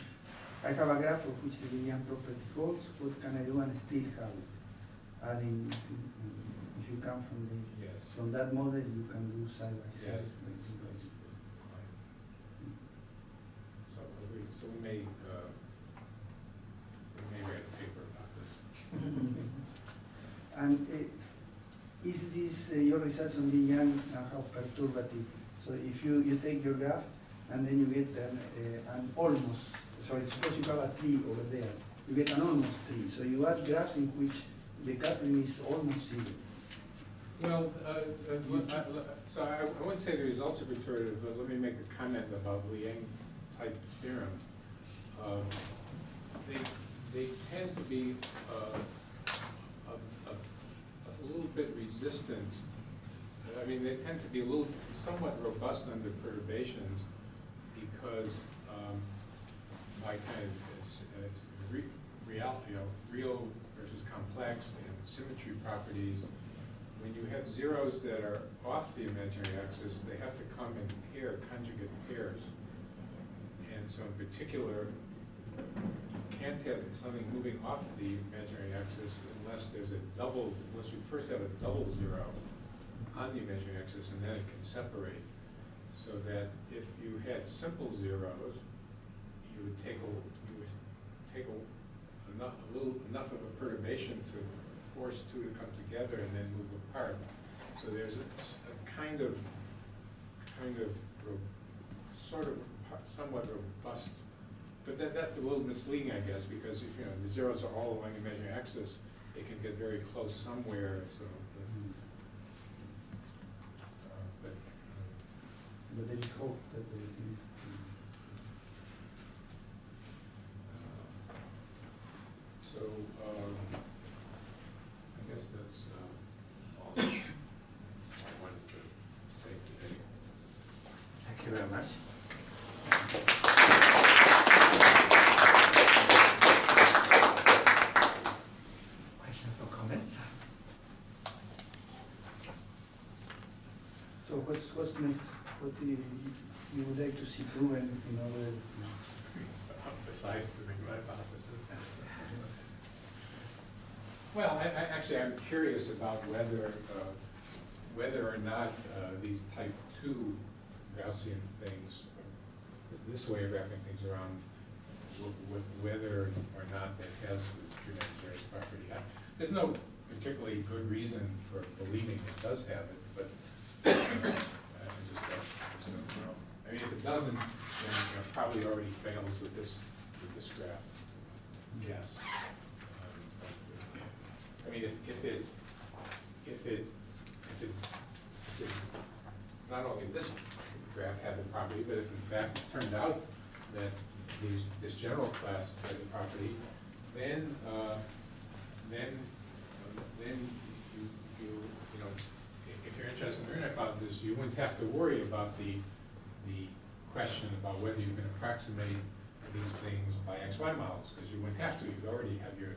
I have a graph of which the Lee-Yang property holds, what can I do and still have it? Adding, if you come from the, Yes. from that model, you can do side by side. Yes. that's- that's- that's fine. So we, so we may, uh, we may write a paper about this. And uh, is this, uh, your results on the Young somehow perturbative? So if you, you take your graph and then you get an, uh, an almost, sorry, suppose you have a tree over there, you get an almost tree. So you add graphs in which the coupling is almost zero. Well, uh, uh, let- I- so I I wouldn't say the results are perturbative, but let me make a comment about Lee-Yang type theorem. Um, They, they tend to be uh, a, a, a little bit resistant. I mean, they tend to be a little, somewhat robust under perturbations because um, by kind of uh, re- real, you know, real versus complex and symmetry properties, when you have zeros that are off the imaginary axis, they have to come in pair, conjugate pairs. And so in particular, you can't have something moving off the imaginary axis unless there's a double, unless you first have a double zero on the imaginary axis, and then it can separate. So that if you had simple zeros, you would take a, you would take a, enough, a little, enough of a perturbation to force two to come together and then move apart. So there's a, a kind of, kind of, ro- sort of somewhat robust, but that, that's a little misleading, I guess, because if, you know, the zeros are all along the imaginary axis, they can get very close somewhere, so. but, uh, But, um, But there is hope that they. So, um, guess that's, uh, all I wanted to say today. Thank you very much. Questions or comments? So what's, what's next? What do you, you would like to see proven in order? Besides the big hypothesis. Well, I, I, actually, I'm curious about whether, uh, whether or not, uh, these type two Gaussian things, this way of wrapping things around, wh- wh- whether or not that has the tremendous property. I- There's no particularly good reason for believing it does have it, but, uh, I just don't, just don't. I mean, if it doesn't, then, know, probably already fails with this, with this graph. Yes. I mean, if, if it, if it, if it, if not only this graph had the property, but if in fact it turned out that these, this general class had the property, then, uh, then, then you, you, you know, if you're interested in learning about this, you wouldn't have to worry about the, the question about whether you can approximate these things by XY models, because you wouldn't have to, You'd already have your,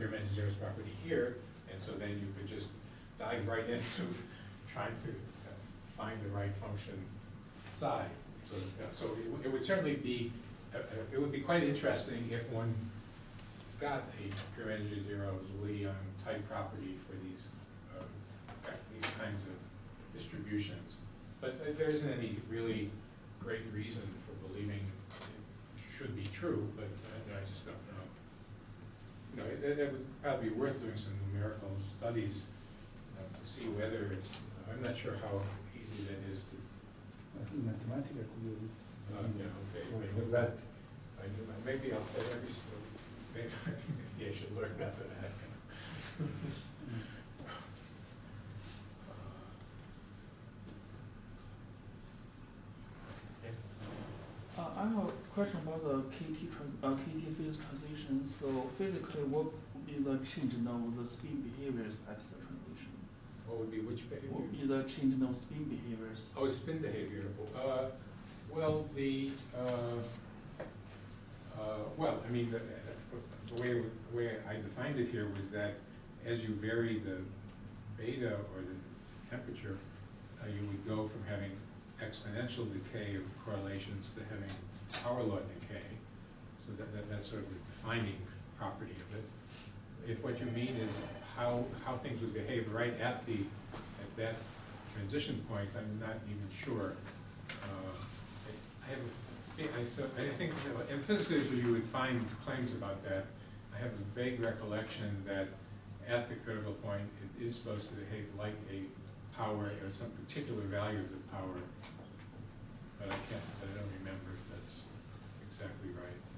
your Mendel's property here, and so then you could just dive right into trying to uh, find the right function psi. So, so it would- it would certainly be, uh, uh, it would be quite interesting if one got a pure imaginary zeros Lee-Yang type property for these, uh, these kinds of distributions. But uh, there isn't any really great reason for believing it should be true, but uh, I just don't know. You know, it, it would probably be worth doing some numerical studies uh, to see whether it's, I'm not sure how easy that is to, I think Mathematica could be. uh, you know, okay, maybe that. I do, maybe I'll tell every, maybe, I should learn that. Uh, I have a question about the KT trans, uh, KT phase transition. So physically, what would be the change now with the spin behaviors at the transition? What would be which behavior? What would be the change in those spin behaviors? Oh, spin behavior. Uh, Well, the, uh, uh, well, I mean, the the way, the way I defined it here was that as you vary the beta or the temperature, uh, you would go from having exponential decay of correlations to having power law decay. So that, that- that's sort of the defining property of it. If what you mean is how, how things would behave right at the, at that transition point, I'm not even sure. Uh, I- have, so, I think, in physics you would find claims about that. I have a vague recollection that at the critical point, it is supposed to behave like a power, or some particular value of the power. But I can't, I don't remember if that's exactly right.